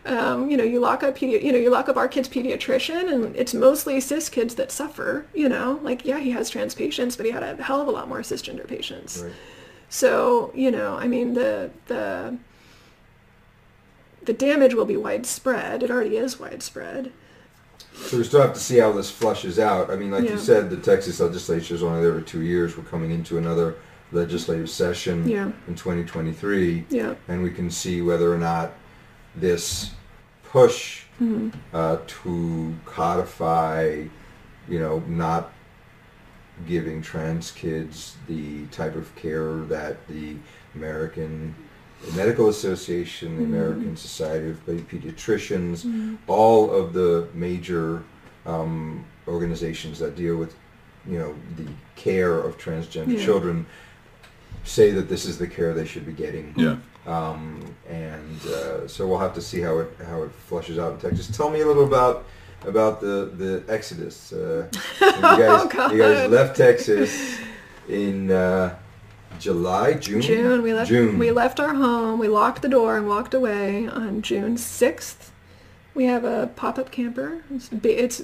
Speaker 6: um, you know, you lock up pedi- you know, you lock up our kid's pediatrician, and it's mostly cis kids that suffer. You know, like yeah, he has trans patients, but he had a hell of a lot more cisgender patients.
Speaker 1: Right.
Speaker 6: So you know, I mean, the the the damage will be widespread. It already is widespread.
Speaker 1: So we still have to see how this flushes out. I mean, like
Speaker 6: Yeah.
Speaker 1: you said, the Texas legislature is only there for two years. We're coming into another legislative session
Speaker 6: Yeah.
Speaker 1: in 2023,
Speaker 6: Yeah.
Speaker 1: and we can see whether or not this push
Speaker 6: Mm-hmm.
Speaker 1: uh, to codify, you know, not giving trans kids the type of care that the American Medical Association, the American Society of Pediatricians, all of the major um, organizations that deal with, you know, the care of transgender
Speaker 6: Yeah.
Speaker 1: children say that this is the care they should be getting.
Speaker 5: Yeah.
Speaker 1: Um, and uh, so we'll have to see how it how it flushes out in Texas. Tell me a little about about the the exodus. Uh, you *laughs* guys
Speaker 6: Oh,
Speaker 1: you guys left Texas in uh, July, June.
Speaker 6: June. We left.
Speaker 1: June.
Speaker 6: We left our home. We locked the door and walked away on June sixth. We have a pop-up camper. It's, it's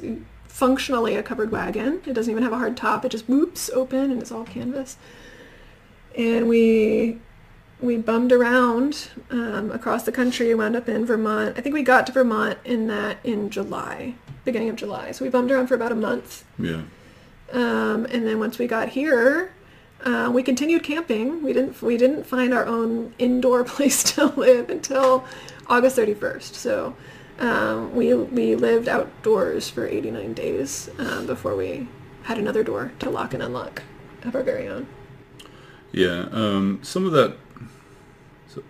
Speaker 6: functionally a covered wagon. It doesn't even have a hard top. It just whoops open and it's all canvas. And we we bummed around um, across the country. We wound up in Vermont. I think we got to Vermont in that in July, beginning of July. So we bummed around for about a month.
Speaker 5: Yeah.
Speaker 6: Um, and then once we got here, uh, we continued camping. We didn't we didn't find our own indoor *laughs* place to live until August 31st. So um, we we lived outdoors for 89 days um, before we had another door to lock and unlock of our very own.
Speaker 5: Yeah, um, some of that. So,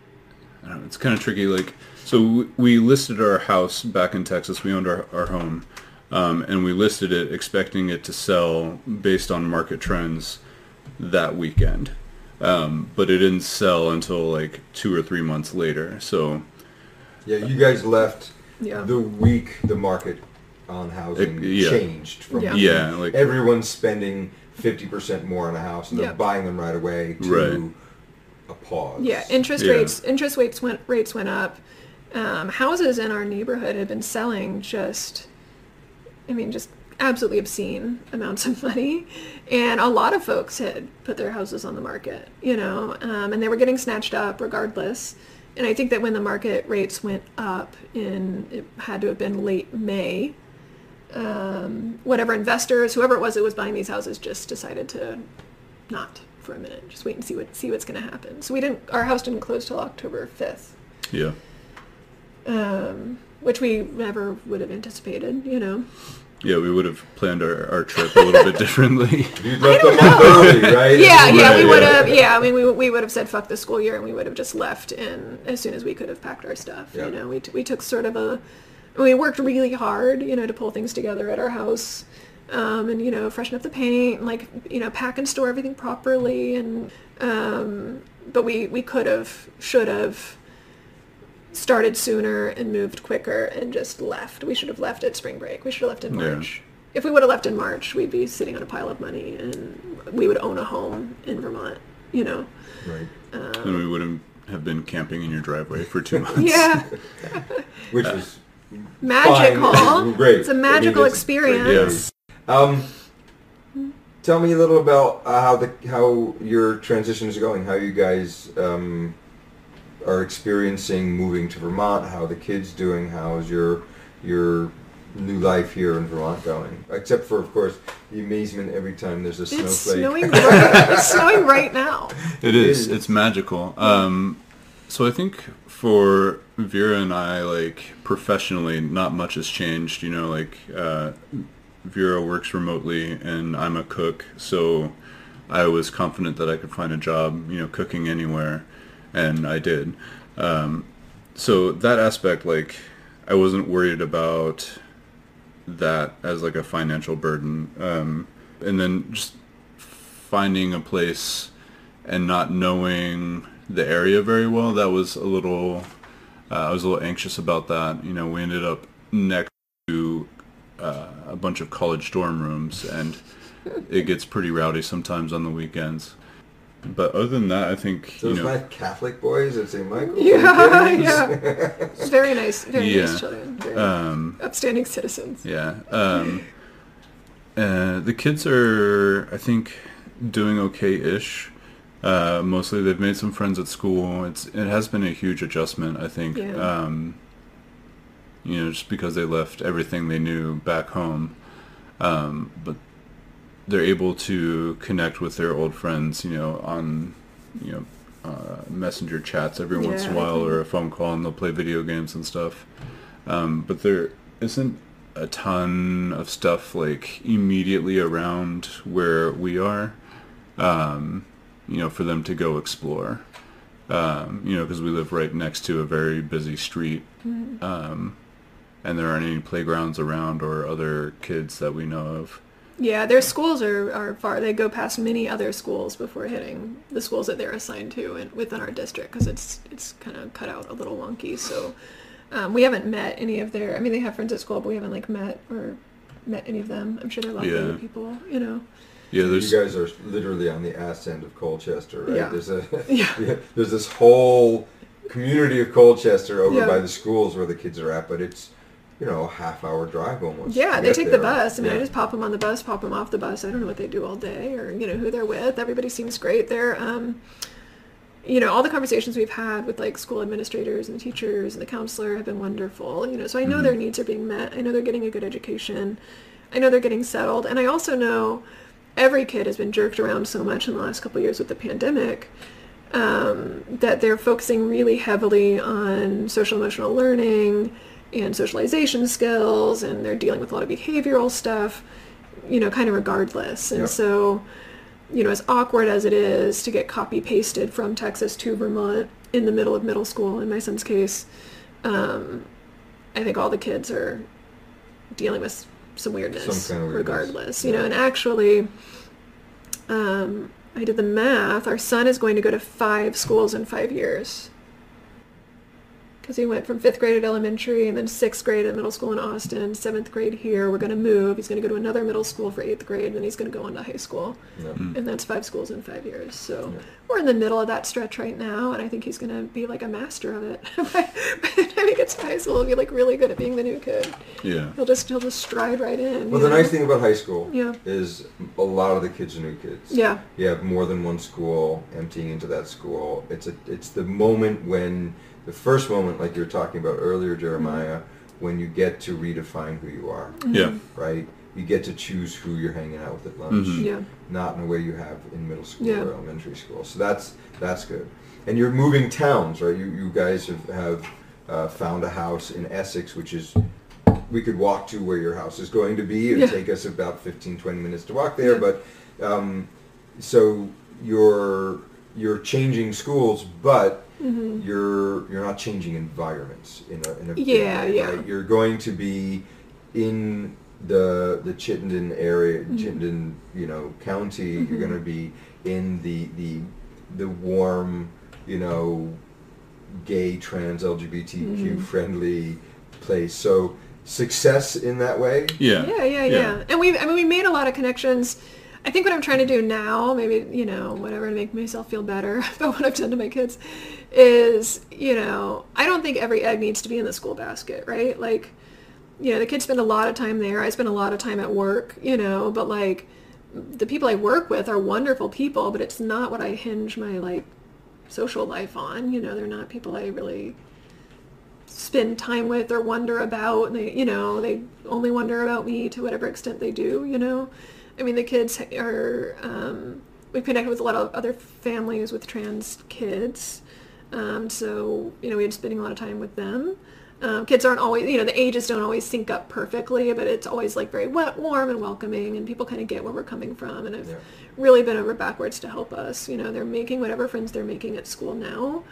Speaker 5: I don't know. It's kind of tricky. Like, so we, we listed our house back in Texas. We owned our, our home, um, and we listed it expecting it to sell based on market trends that weekend. Um, but it didn't sell until like two or three months later. So
Speaker 1: Yeah, you guys left
Speaker 6: Yeah.
Speaker 1: the week the market on housing
Speaker 5: It- yeah.
Speaker 1: changed from
Speaker 6: Yeah.
Speaker 5: Yeah, like-
Speaker 1: everyone's spending fifty percent more on a house and they're
Speaker 6: Yep.
Speaker 1: buying them right away to
Speaker 5: Right.
Speaker 1: a pause.
Speaker 6: Yeah, interest
Speaker 5: Yeah.
Speaker 6: rates interest rates went rates went up. Um, houses in our neighborhood had been selling just, I mean, just absolutely obscene amounts of money, and a lot of folks had put their houses on the market, you know, um, and they were getting snatched up regardless. And I think that when the market rates went up in, it had to have been late May, um, whatever investors, whoever it was that was buying these houses, just decided to not for a minute, just wait and see what see what's going to happen. So we didn't, our house didn't close till October fifth,
Speaker 5: yeah,
Speaker 6: um, which we never would have anticipated, you know.
Speaker 5: Yeah, we would have planned our, our trip a little bit differently.
Speaker 1: You left them off early, right? *laughs*
Speaker 6: Yeah, yeah,
Speaker 5: Right,
Speaker 6: we would have. Yeah, I mean, we, we would have said fuck the school year, and we would have just left in as soon as we could have packed our stuff.
Speaker 1: Yeah.
Speaker 6: You know, we t- we took sort of a, we worked really hard, you know, to pull things together at our house, um, and you know, freshen up the paint, and like you know, pack and store everything properly, and um, but we we could have, should have. Started sooner and moved quicker and just left. We should have left at spring break. We should have left in
Speaker 5: Yeah.
Speaker 6: March. If we would have left in March, we'd be sitting on a pile of money and we would own a home in Vermont, you know.
Speaker 1: Right.
Speaker 5: and we wouldn't have been camping in your driveway for two *laughs* months.
Speaker 6: Yeah, *laughs*
Speaker 1: Which was
Speaker 6: magical.
Speaker 1: fine. *laughs* Great.
Speaker 6: It's a
Speaker 1: I mean,
Speaker 6: magical
Speaker 1: it's great
Speaker 6: experience.
Speaker 1: Um, tell me a little about uh, how the how your transition is going. How you guys um, are experiencing moving to Vermont. How the kids doing. How's your your new life here in Vermont going? Except for, of course, the amazement every time there's a
Speaker 6: It's
Speaker 1: snowflake.
Speaker 6: snowing. Right, it's snowing right now.
Speaker 5: It
Speaker 1: It
Speaker 5: is.
Speaker 1: is.
Speaker 5: It's magical. Um, so I think for Vera and I, like professionally, not much has changed. You know, like uh, Vera works remotely, and I'm a cook, so I was confident that I could find a job, you know, cooking anywhere, and I did. Um, so that aspect, like, I wasn't worried about that as like a financial burden. Um, and then just finding a place and not knowing the area very well, that was a little, uh, I was a little anxious about that. You know, we ended up next to uh, a bunch of college dorm rooms and it gets pretty rowdy sometimes on the weekends. But other than that, I think, you
Speaker 1: Those
Speaker 5: know,
Speaker 1: nice Catholic boys at St. Michael's.
Speaker 6: Yeah, *laughs* yeah. *laughs* Very nice, very
Speaker 5: Yeah.
Speaker 6: nice children. Very
Speaker 5: um,
Speaker 6: upstanding citizens.
Speaker 5: Yeah. Um, uh, the kids are, I think, doing okay-ish. Uh, mostly, they've made some friends at school. It's it has been a huge adjustment. I think.
Speaker 6: Yeah.
Speaker 5: Um, you know, just because they left everything they knew back home, um, but they're able to connect with their old friends. You know, on you know uh, messenger chats every once in a while, or a phone call, and they'll play video games and stuff. Um, but there isn't a ton of stuff like immediately around where we are, um, you know, for them to go explore. Um, you know, because we live right next to a very busy street, um, and there aren't any playgrounds around or other kids that we know of.
Speaker 6: Yeah, their schools are, are far. They go past many other schools before hitting the schools that they're assigned to in, within our district because it's it's kind of cut out a little wonky. So um, we haven't met any of their. I mean, they have friends at school, but we haven't like met or met any of them. I'm sure they're lovely
Speaker 5: Yeah.
Speaker 6: people. You know.
Speaker 5: Yeah,
Speaker 1: You guys are literally on the ass end of Colchester, right?
Speaker 6: Yeah.
Speaker 1: There's a *laughs* *laughs*
Speaker 6: Yeah.
Speaker 1: there's this whole community of Colchester over
Speaker 6: Yeah.
Speaker 1: by the schools where the kids are at, but it's you know a half hour drive almost.
Speaker 6: Yeah, they take the bus. I mean, I just pop them on the bus, pop them off the bus. I don't know what they do all day or, you know, who they're with. Everybody seems great. They're, um, you know, all the conversations we've had with like school administrators and teachers and the counselor have been wonderful. You know, so I know their needs are being met. I know they're getting a good education. I know they're getting settled. And I also know every kid has been jerked around so much in the last couple of years with the pandemic um, that they're focusing really heavily on social emotional learning and socialization skills, and they're dealing with a lot of behavioral stuff. you know, kind of regardless. And
Speaker 1: Yep.
Speaker 6: so, you know, as awkward as it is to get copy pasted from Texas to Vermont in the middle of middle school, in my son's case, um, I think all the kids are dealing with some weirdness,
Speaker 1: Some kind of weirdness.
Speaker 6: regardless. You know, and actually, um, I did the math. Our son is going to go to five schools in five years. Because he went from fifth grade at elementary and then sixth grade at middle school in Austin, seventh grade here. We're going to move. He's going to go to another middle school for eighth grade, and then he's going to go on to high school.
Speaker 1: Yeah. Mm-hmm.
Speaker 6: And that's five schools in five years. So
Speaker 1: Yeah.
Speaker 6: we're in the middle of that stretch right now, and I think he's going to be like a master of it. By the time he gets to high school, he'll be like really good at being the new kid.
Speaker 5: Yeah.
Speaker 6: He'll just he'll just stride right in.
Speaker 1: Well, the
Speaker 6: know?
Speaker 1: nice thing about high school
Speaker 6: Yeah.
Speaker 1: is a lot of the kids are new kids.
Speaker 6: Yeah.
Speaker 1: You have more than one school emptying into that school. It's a it's the moment when the first moment, like you were talking about earlier, Jeremiah, when you get to redefine who you are,
Speaker 5: Yeah.
Speaker 1: right? You get to choose who you're hanging out with at lunch,
Speaker 5: Mhm.
Speaker 6: Yeah.
Speaker 1: not in a way you have in middle school
Speaker 6: Yeah.
Speaker 1: or elementary school. So that's that's good. And you're moving towns, right? You you guys have have uh, found a house in Essex, which is we could walk to where your house is going to be. It'd
Speaker 6: Yeah.
Speaker 1: take us about 15, 20 minutes to walk there,
Speaker 6: Yeah.
Speaker 1: but um, so you're you're changing schools, but you're you're not changing environments in a in a
Speaker 6: Yeah,
Speaker 1: way,
Speaker 6: yeah.
Speaker 1: right? You're going to be in the the Chittenden area,
Speaker 6: Mm-hmm.
Speaker 1: Chittenden, you know, county. You're going to be in the the the warm, you know, gay, trans, LGBTQ
Speaker 6: Mm-hmm.
Speaker 1: friendly place. So success in that way.
Speaker 5: Yeah.
Speaker 6: Yeah, yeah, yeah. And we, I mean, we made a lot of connections. I think what I'm trying to do now, maybe you know, whatever, to make myself feel better about what I've done to my kids, is you know, I don't think every egg needs to be in the school basket, right? Like, you know, the kids spend a lot of time there. I spend a lot of time at work, you know, but like, the people I work with are wonderful people, but it's not what I hinge my like social life on. You know, they're not people I really spend time with or wonder about. And they, you know, they only wonder about me to whatever extent they do. You know, I mean, the kids are. Um, we connect with a lot of other families with trans kids, um, so you know, we had spending a lot of time with them. Um, kids aren't always, you know, the ages don't always sync up perfectly, but it's always like very wet, warm and welcoming, and people kind of get where we're coming from, and have
Speaker 1: Yeah.
Speaker 6: really been over backwards to help us. You know, they're making whatever friends they're making at school now,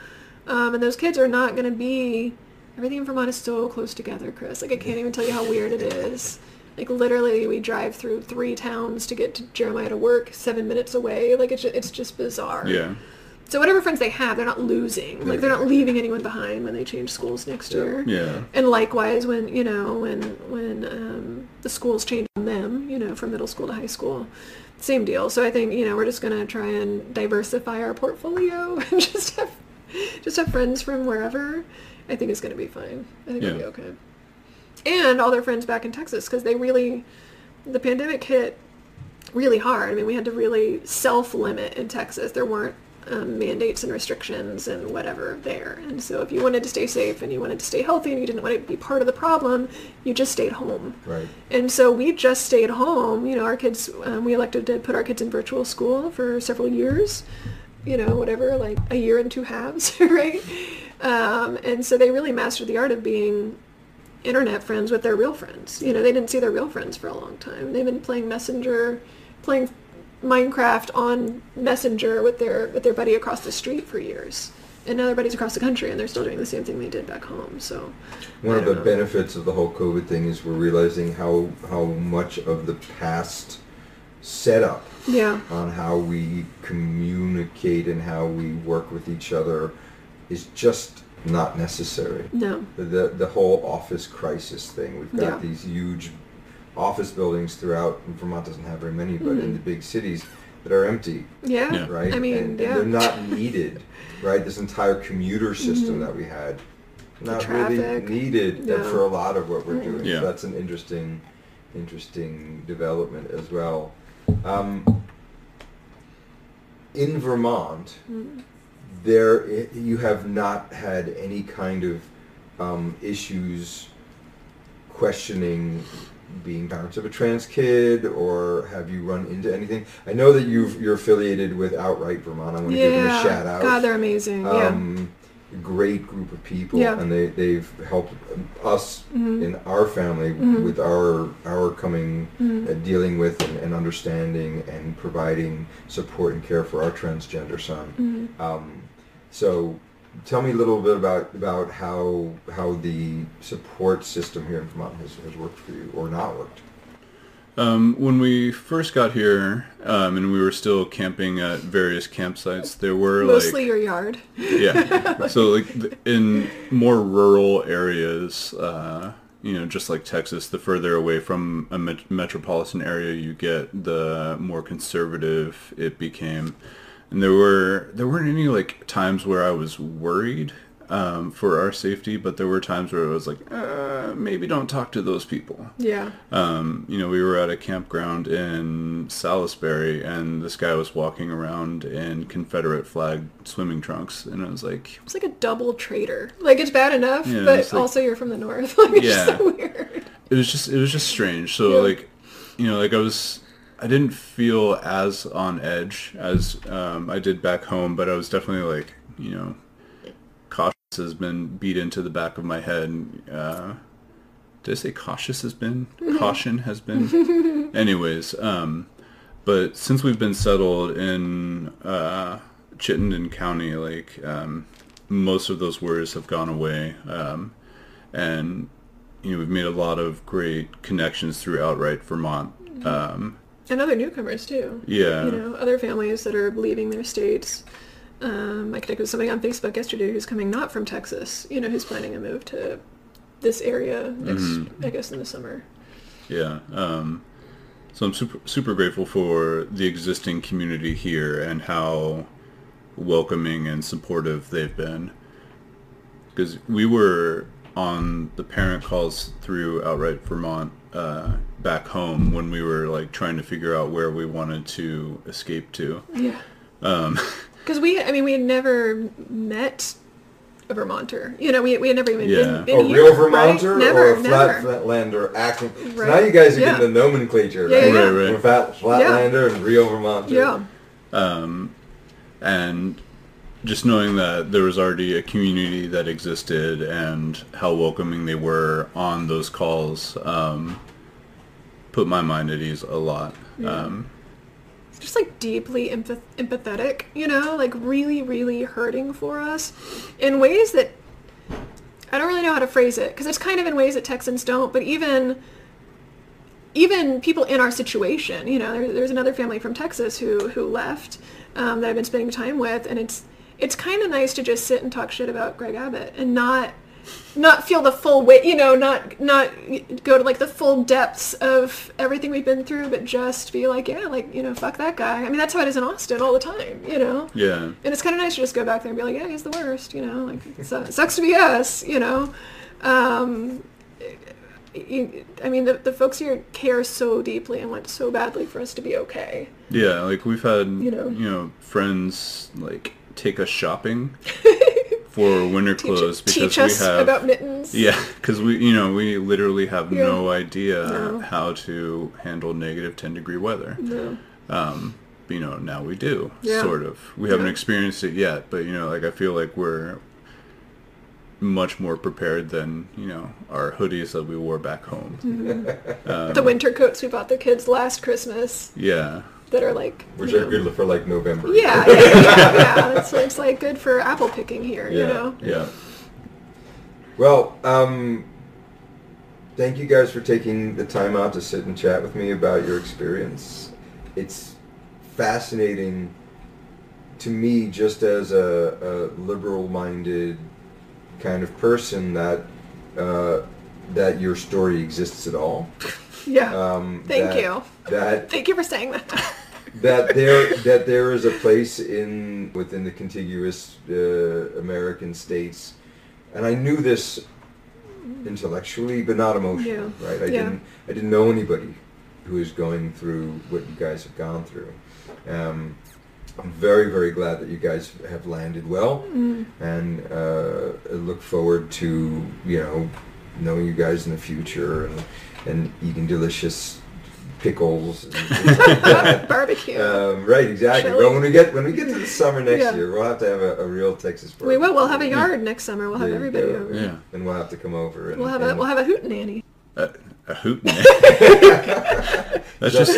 Speaker 6: um, and those kids are not going to be. Everything in Vermont is so close together, Chris. Like I can't even tell you how weird it is. Like literally, we drive through three towns to get to Jeremiah to work, seven minutes away. Like it's just, it's just bizarre.
Speaker 5: Yeah.
Speaker 6: So whatever friends they have, they're not losing. Like they're not leaving anyone behind when they change schools next year.
Speaker 5: Yeah.
Speaker 6: And likewise, when you know when when um, the schools change on them, you know, from middle school to high school, same deal. So I think you know we're just gonna try and diversify our portfolio *laughs* and just have just have friends from wherever. I think it's gonna be fine. I think it'll be okay. And all their friends back in Texas because they really, the pandemic hit really hard. I mean, we had to really self-limit in Texas. There weren't um, mandates and restrictions and whatever there. And so if you wanted to stay safe and you wanted to stay healthy and you didn't want to be part of the problem, you just stayed home.
Speaker 1: Right.
Speaker 6: And so we just stayed home. You know, our kids, um, we elected to put our kids in virtual school for several years. You know, whatever, like a year and two halves, *laughs* right? Um, and so they really mastered the art of being internet friends with their real friends. You know, they didn't see their real friends for a long time. They've been playing Messenger, playing Minecraft on Messenger with their with their buddy across the street for years. And now their buddies across the country and they're still doing the same thing they did back home. So
Speaker 1: One of the
Speaker 6: know.
Speaker 1: benefits of the whole COVID thing is we're realizing how how much of the past setup
Speaker 6: yeah.
Speaker 1: on how we communicate and how we work with each other is just not necessary.
Speaker 6: No.
Speaker 1: The the, the whole office crisis thing. We've got
Speaker 6: Yeah.
Speaker 1: these huge office buildings throughout. and Vermont doesn't have very many, but in the big cities that are empty,
Speaker 6: Yeah.
Speaker 5: Yeah.
Speaker 1: right?
Speaker 6: Mm-hmm. I mean,
Speaker 1: and, and they're not needed, right? This entire commuter system that we had, not really needed
Speaker 6: No.
Speaker 1: for a lot of what we're doing.
Speaker 5: Yeah.
Speaker 1: So that's an interesting, interesting development as well. Um, in Vermont,
Speaker 6: Mm.
Speaker 1: there you have not had any kind of um, issues questioning being parents of a trans kid, or have you run into anything? I know that you've, you're affiliated with Outright Vermont. I want to give them a shout out.
Speaker 6: God, they're amazing.
Speaker 1: Um, great group of people,
Speaker 6: Yeah.
Speaker 1: and they they've helped us
Speaker 6: Mhm.
Speaker 1: in our family
Speaker 6: Mhm.
Speaker 1: with our our coming
Speaker 6: Mhm.
Speaker 1: uh, dealing with and, and understanding and providing support and care for our transgender son.
Speaker 6: Mhm.
Speaker 1: Um, so, tell me a little bit about about how how the support system here in Vermont has, has worked for you or not worked.
Speaker 5: Um, when we first got here, um, and we were still camping at various campsites, there were
Speaker 6: Mostly
Speaker 5: like
Speaker 6: your yard.
Speaker 5: yeah. So like in more rural areas, uh, you know, just like Texas, the further away from a met- metropolitan area you get, the more conservative it became. And there were there weren't any like times where I was worried um, for our safety, but there were times where I was like, uh, maybe don't talk to those people.
Speaker 6: Yeah.
Speaker 5: Um, you know, we were at a campground in Salisbury, and this guy was walking around in Confederate flag swimming trunks, and I was like,
Speaker 6: It's like a double traitor. Like it's bad enough,
Speaker 5: Yeah,
Speaker 6: but
Speaker 5: like-
Speaker 6: also you're from the north. *laughs* Like it's
Speaker 5: Yeah.
Speaker 6: so weird.
Speaker 5: it was just, it was just strange. So
Speaker 6: Yeah.
Speaker 5: like, you know, like I was, I didn't feel as on edge as um, I did back home, but I was definitely like, you know, cautious has been beat into the back of my head. Uh, did I say cautious has been? Caution has been. *laughs* Anyways, um, but since we've been settled in uh, Chittenden County, like um, most of those worries have gone away, um, and you know we've made a lot of great connections through Outright Vermont. Um,
Speaker 6: And other newcomers too.
Speaker 5: yeah,
Speaker 6: You know, other families that are leaving their states. Um, I connected with somebody on Facebook yesterday who's coming not from Texas. You know, who's planning a move to this area next,
Speaker 5: Mm-hmm.
Speaker 6: I guess, in the summer.
Speaker 5: Yeah. Um, so I'm super super grateful for the existing community here and how welcoming and supportive they've been. Because we were on the parent calls through Outright Vermont uh, back home when we were like trying to figure out where we wanted to escape to.
Speaker 6: Yeah.
Speaker 5: Um, *laughs*
Speaker 6: Because we, I mean, we had never met a Vermonter. You know, we, we had never even
Speaker 5: Yeah.
Speaker 6: been, been
Speaker 1: a
Speaker 6: here,
Speaker 1: real Vermonter
Speaker 6: right? Never,
Speaker 1: or a
Speaker 6: never.
Speaker 1: flatlander acting. So now you guys are
Speaker 6: Yeah.
Speaker 1: getting the nomenclature.
Speaker 6: Yeah,
Speaker 1: right?
Speaker 6: yeah,
Speaker 5: yeah. Right, right.
Speaker 1: We're flat, flatlander and real Vermonter.
Speaker 6: Yeah.
Speaker 5: um, and just knowing that there was already a community that existed and how welcoming they were on those calls um, put my mind at ease a lot. Um,
Speaker 6: just like deeply empath- empathetic, you know, like really, really hurting for us in ways that I don't really know how to phrase it because it's kind of in ways that Texans don't, but even even people in our situation, you know, there, there's another family from Texas who who left um, that I've been spending time with, and it's it's kind of nice to just sit and talk shit about Greg Abbott and not not feel the full weight, you know, not not go to like the full depths of everything we've been through, but just be like, yeah, like you know, fuck that guy. I mean, that's how it is in Austin all the time, you know.
Speaker 5: yeah,
Speaker 6: And it's kind of nice to just go back there and be like, yeah, he's the worst, you know, like it sucks to be us, you know. Um, you- I mean, the, the folks here care so deeply and want so badly for us to be okay.
Speaker 5: yeah. Like we've had
Speaker 6: You know
Speaker 5: you
Speaker 6: know.
Speaker 5: know, friends like take us shopping *laughs* for winter
Speaker 6: Teach,
Speaker 5: clothes because
Speaker 6: teach
Speaker 5: we
Speaker 6: us
Speaker 5: have
Speaker 6: about mittens.
Speaker 5: Yeah, because we, you know, we literally have
Speaker 6: Yeah.
Speaker 5: no idea
Speaker 6: No.
Speaker 5: how to handle negative 10 degree weather.
Speaker 6: No.
Speaker 5: Um, you know, now we do,
Speaker 6: Yeah.
Speaker 5: sort of. We haven't experienced it yet, but, you know, like, I feel like we're much more prepared than, you know, our hoodies that we wore back home.
Speaker 6: the winter coats we bought the kids last Christmas
Speaker 5: Yeah.
Speaker 6: That are like,
Speaker 1: Which are
Speaker 6: know-
Speaker 1: good for like November.
Speaker 6: Yeah, yeah, yeah, yeah. *laughs* It's, it's like good for apple picking here, you
Speaker 1: Yeah.
Speaker 6: know.
Speaker 5: Yeah.
Speaker 1: Well, um, thank you guys for taking the time out to sit and chat with me about your experience. It's fascinating to me, just as a, a liberal-minded kind of person, that uh, that your story exists at all.
Speaker 6: Yeah.
Speaker 1: Um,
Speaker 6: Thank
Speaker 1: that-
Speaker 6: you.
Speaker 1: That
Speaker 6: Thank you for saying that. *laughs*
Speaker 1: that there that there is a place in within the contiguous uh, American states, and I knew this intellectually, but not emotionally.
Speaker 6: Yeah.
Speaker 1: Right? I
Speaker 6: Yeah.
Speaker 1: didn't I didn't know anybody who is going through what you guys have gone through. Um, I'm very very glad that you guys have landed well,
Speaker 6: Mm.
Speaker 1: and uh, I look forward to you know knowing you guys in the future and and eating delicious pickles. And *laughs* like.
Speaker 6: Barbecue.
Speaker 1: Um, right, exactly.
Speaker 6: Chili.
Speaker 1: Well, when we get when we get to the summer next
Speaker 6: Yeah.
Speaker 1: year, we'll have to have a, a real Texas.
Speaker 6: we will. We'll have a
Speaker 1: barbecue.
Speaker 6: yard next summer. We'll have
Speaker 1: There
Speaker 6: everybody
Speaker 1: go.
Speaker 6: over.
Speaker 5: Yeah.
Speaker 1: and we'll have to come over. And,
Speaker 6: We'll have a
Speaker 1: and-
Speaker 6: we'll have a hootenanny.
Speaker 5: A, a hoot. *laughs* that's just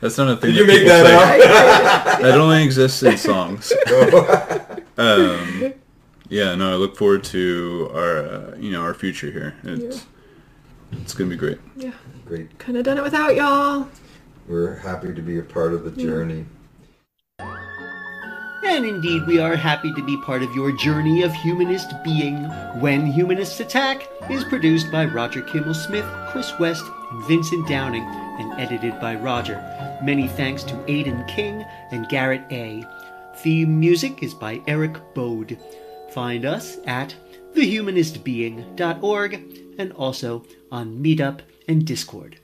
Speaker 5: that's not a thing.
Speaker 1: Did you make that
Speaker 5: say. *laughs* That only exists in songs. um, yeah, no, I look forward to our uh, you know our future here. It's it's gonna be great.
Speaker 6: Yeah.
Speaker 1: Great.
Speaker 6: Couldn't have done it without y'all.
Speaker 1: We're happy to be a part of the journey.
Speaker 2: And indeed, we are happy to be part of your journey of humanist being. When Humanists Attack is produced by Roger Kimmel Smith, Chris West, and Vincent Downing, and edited by Roger. Many thanks to Aidan King and Garrett A. Theme music is by Eric Bode. Find us at thehumanistbeing.org and also on Meetup and Discord.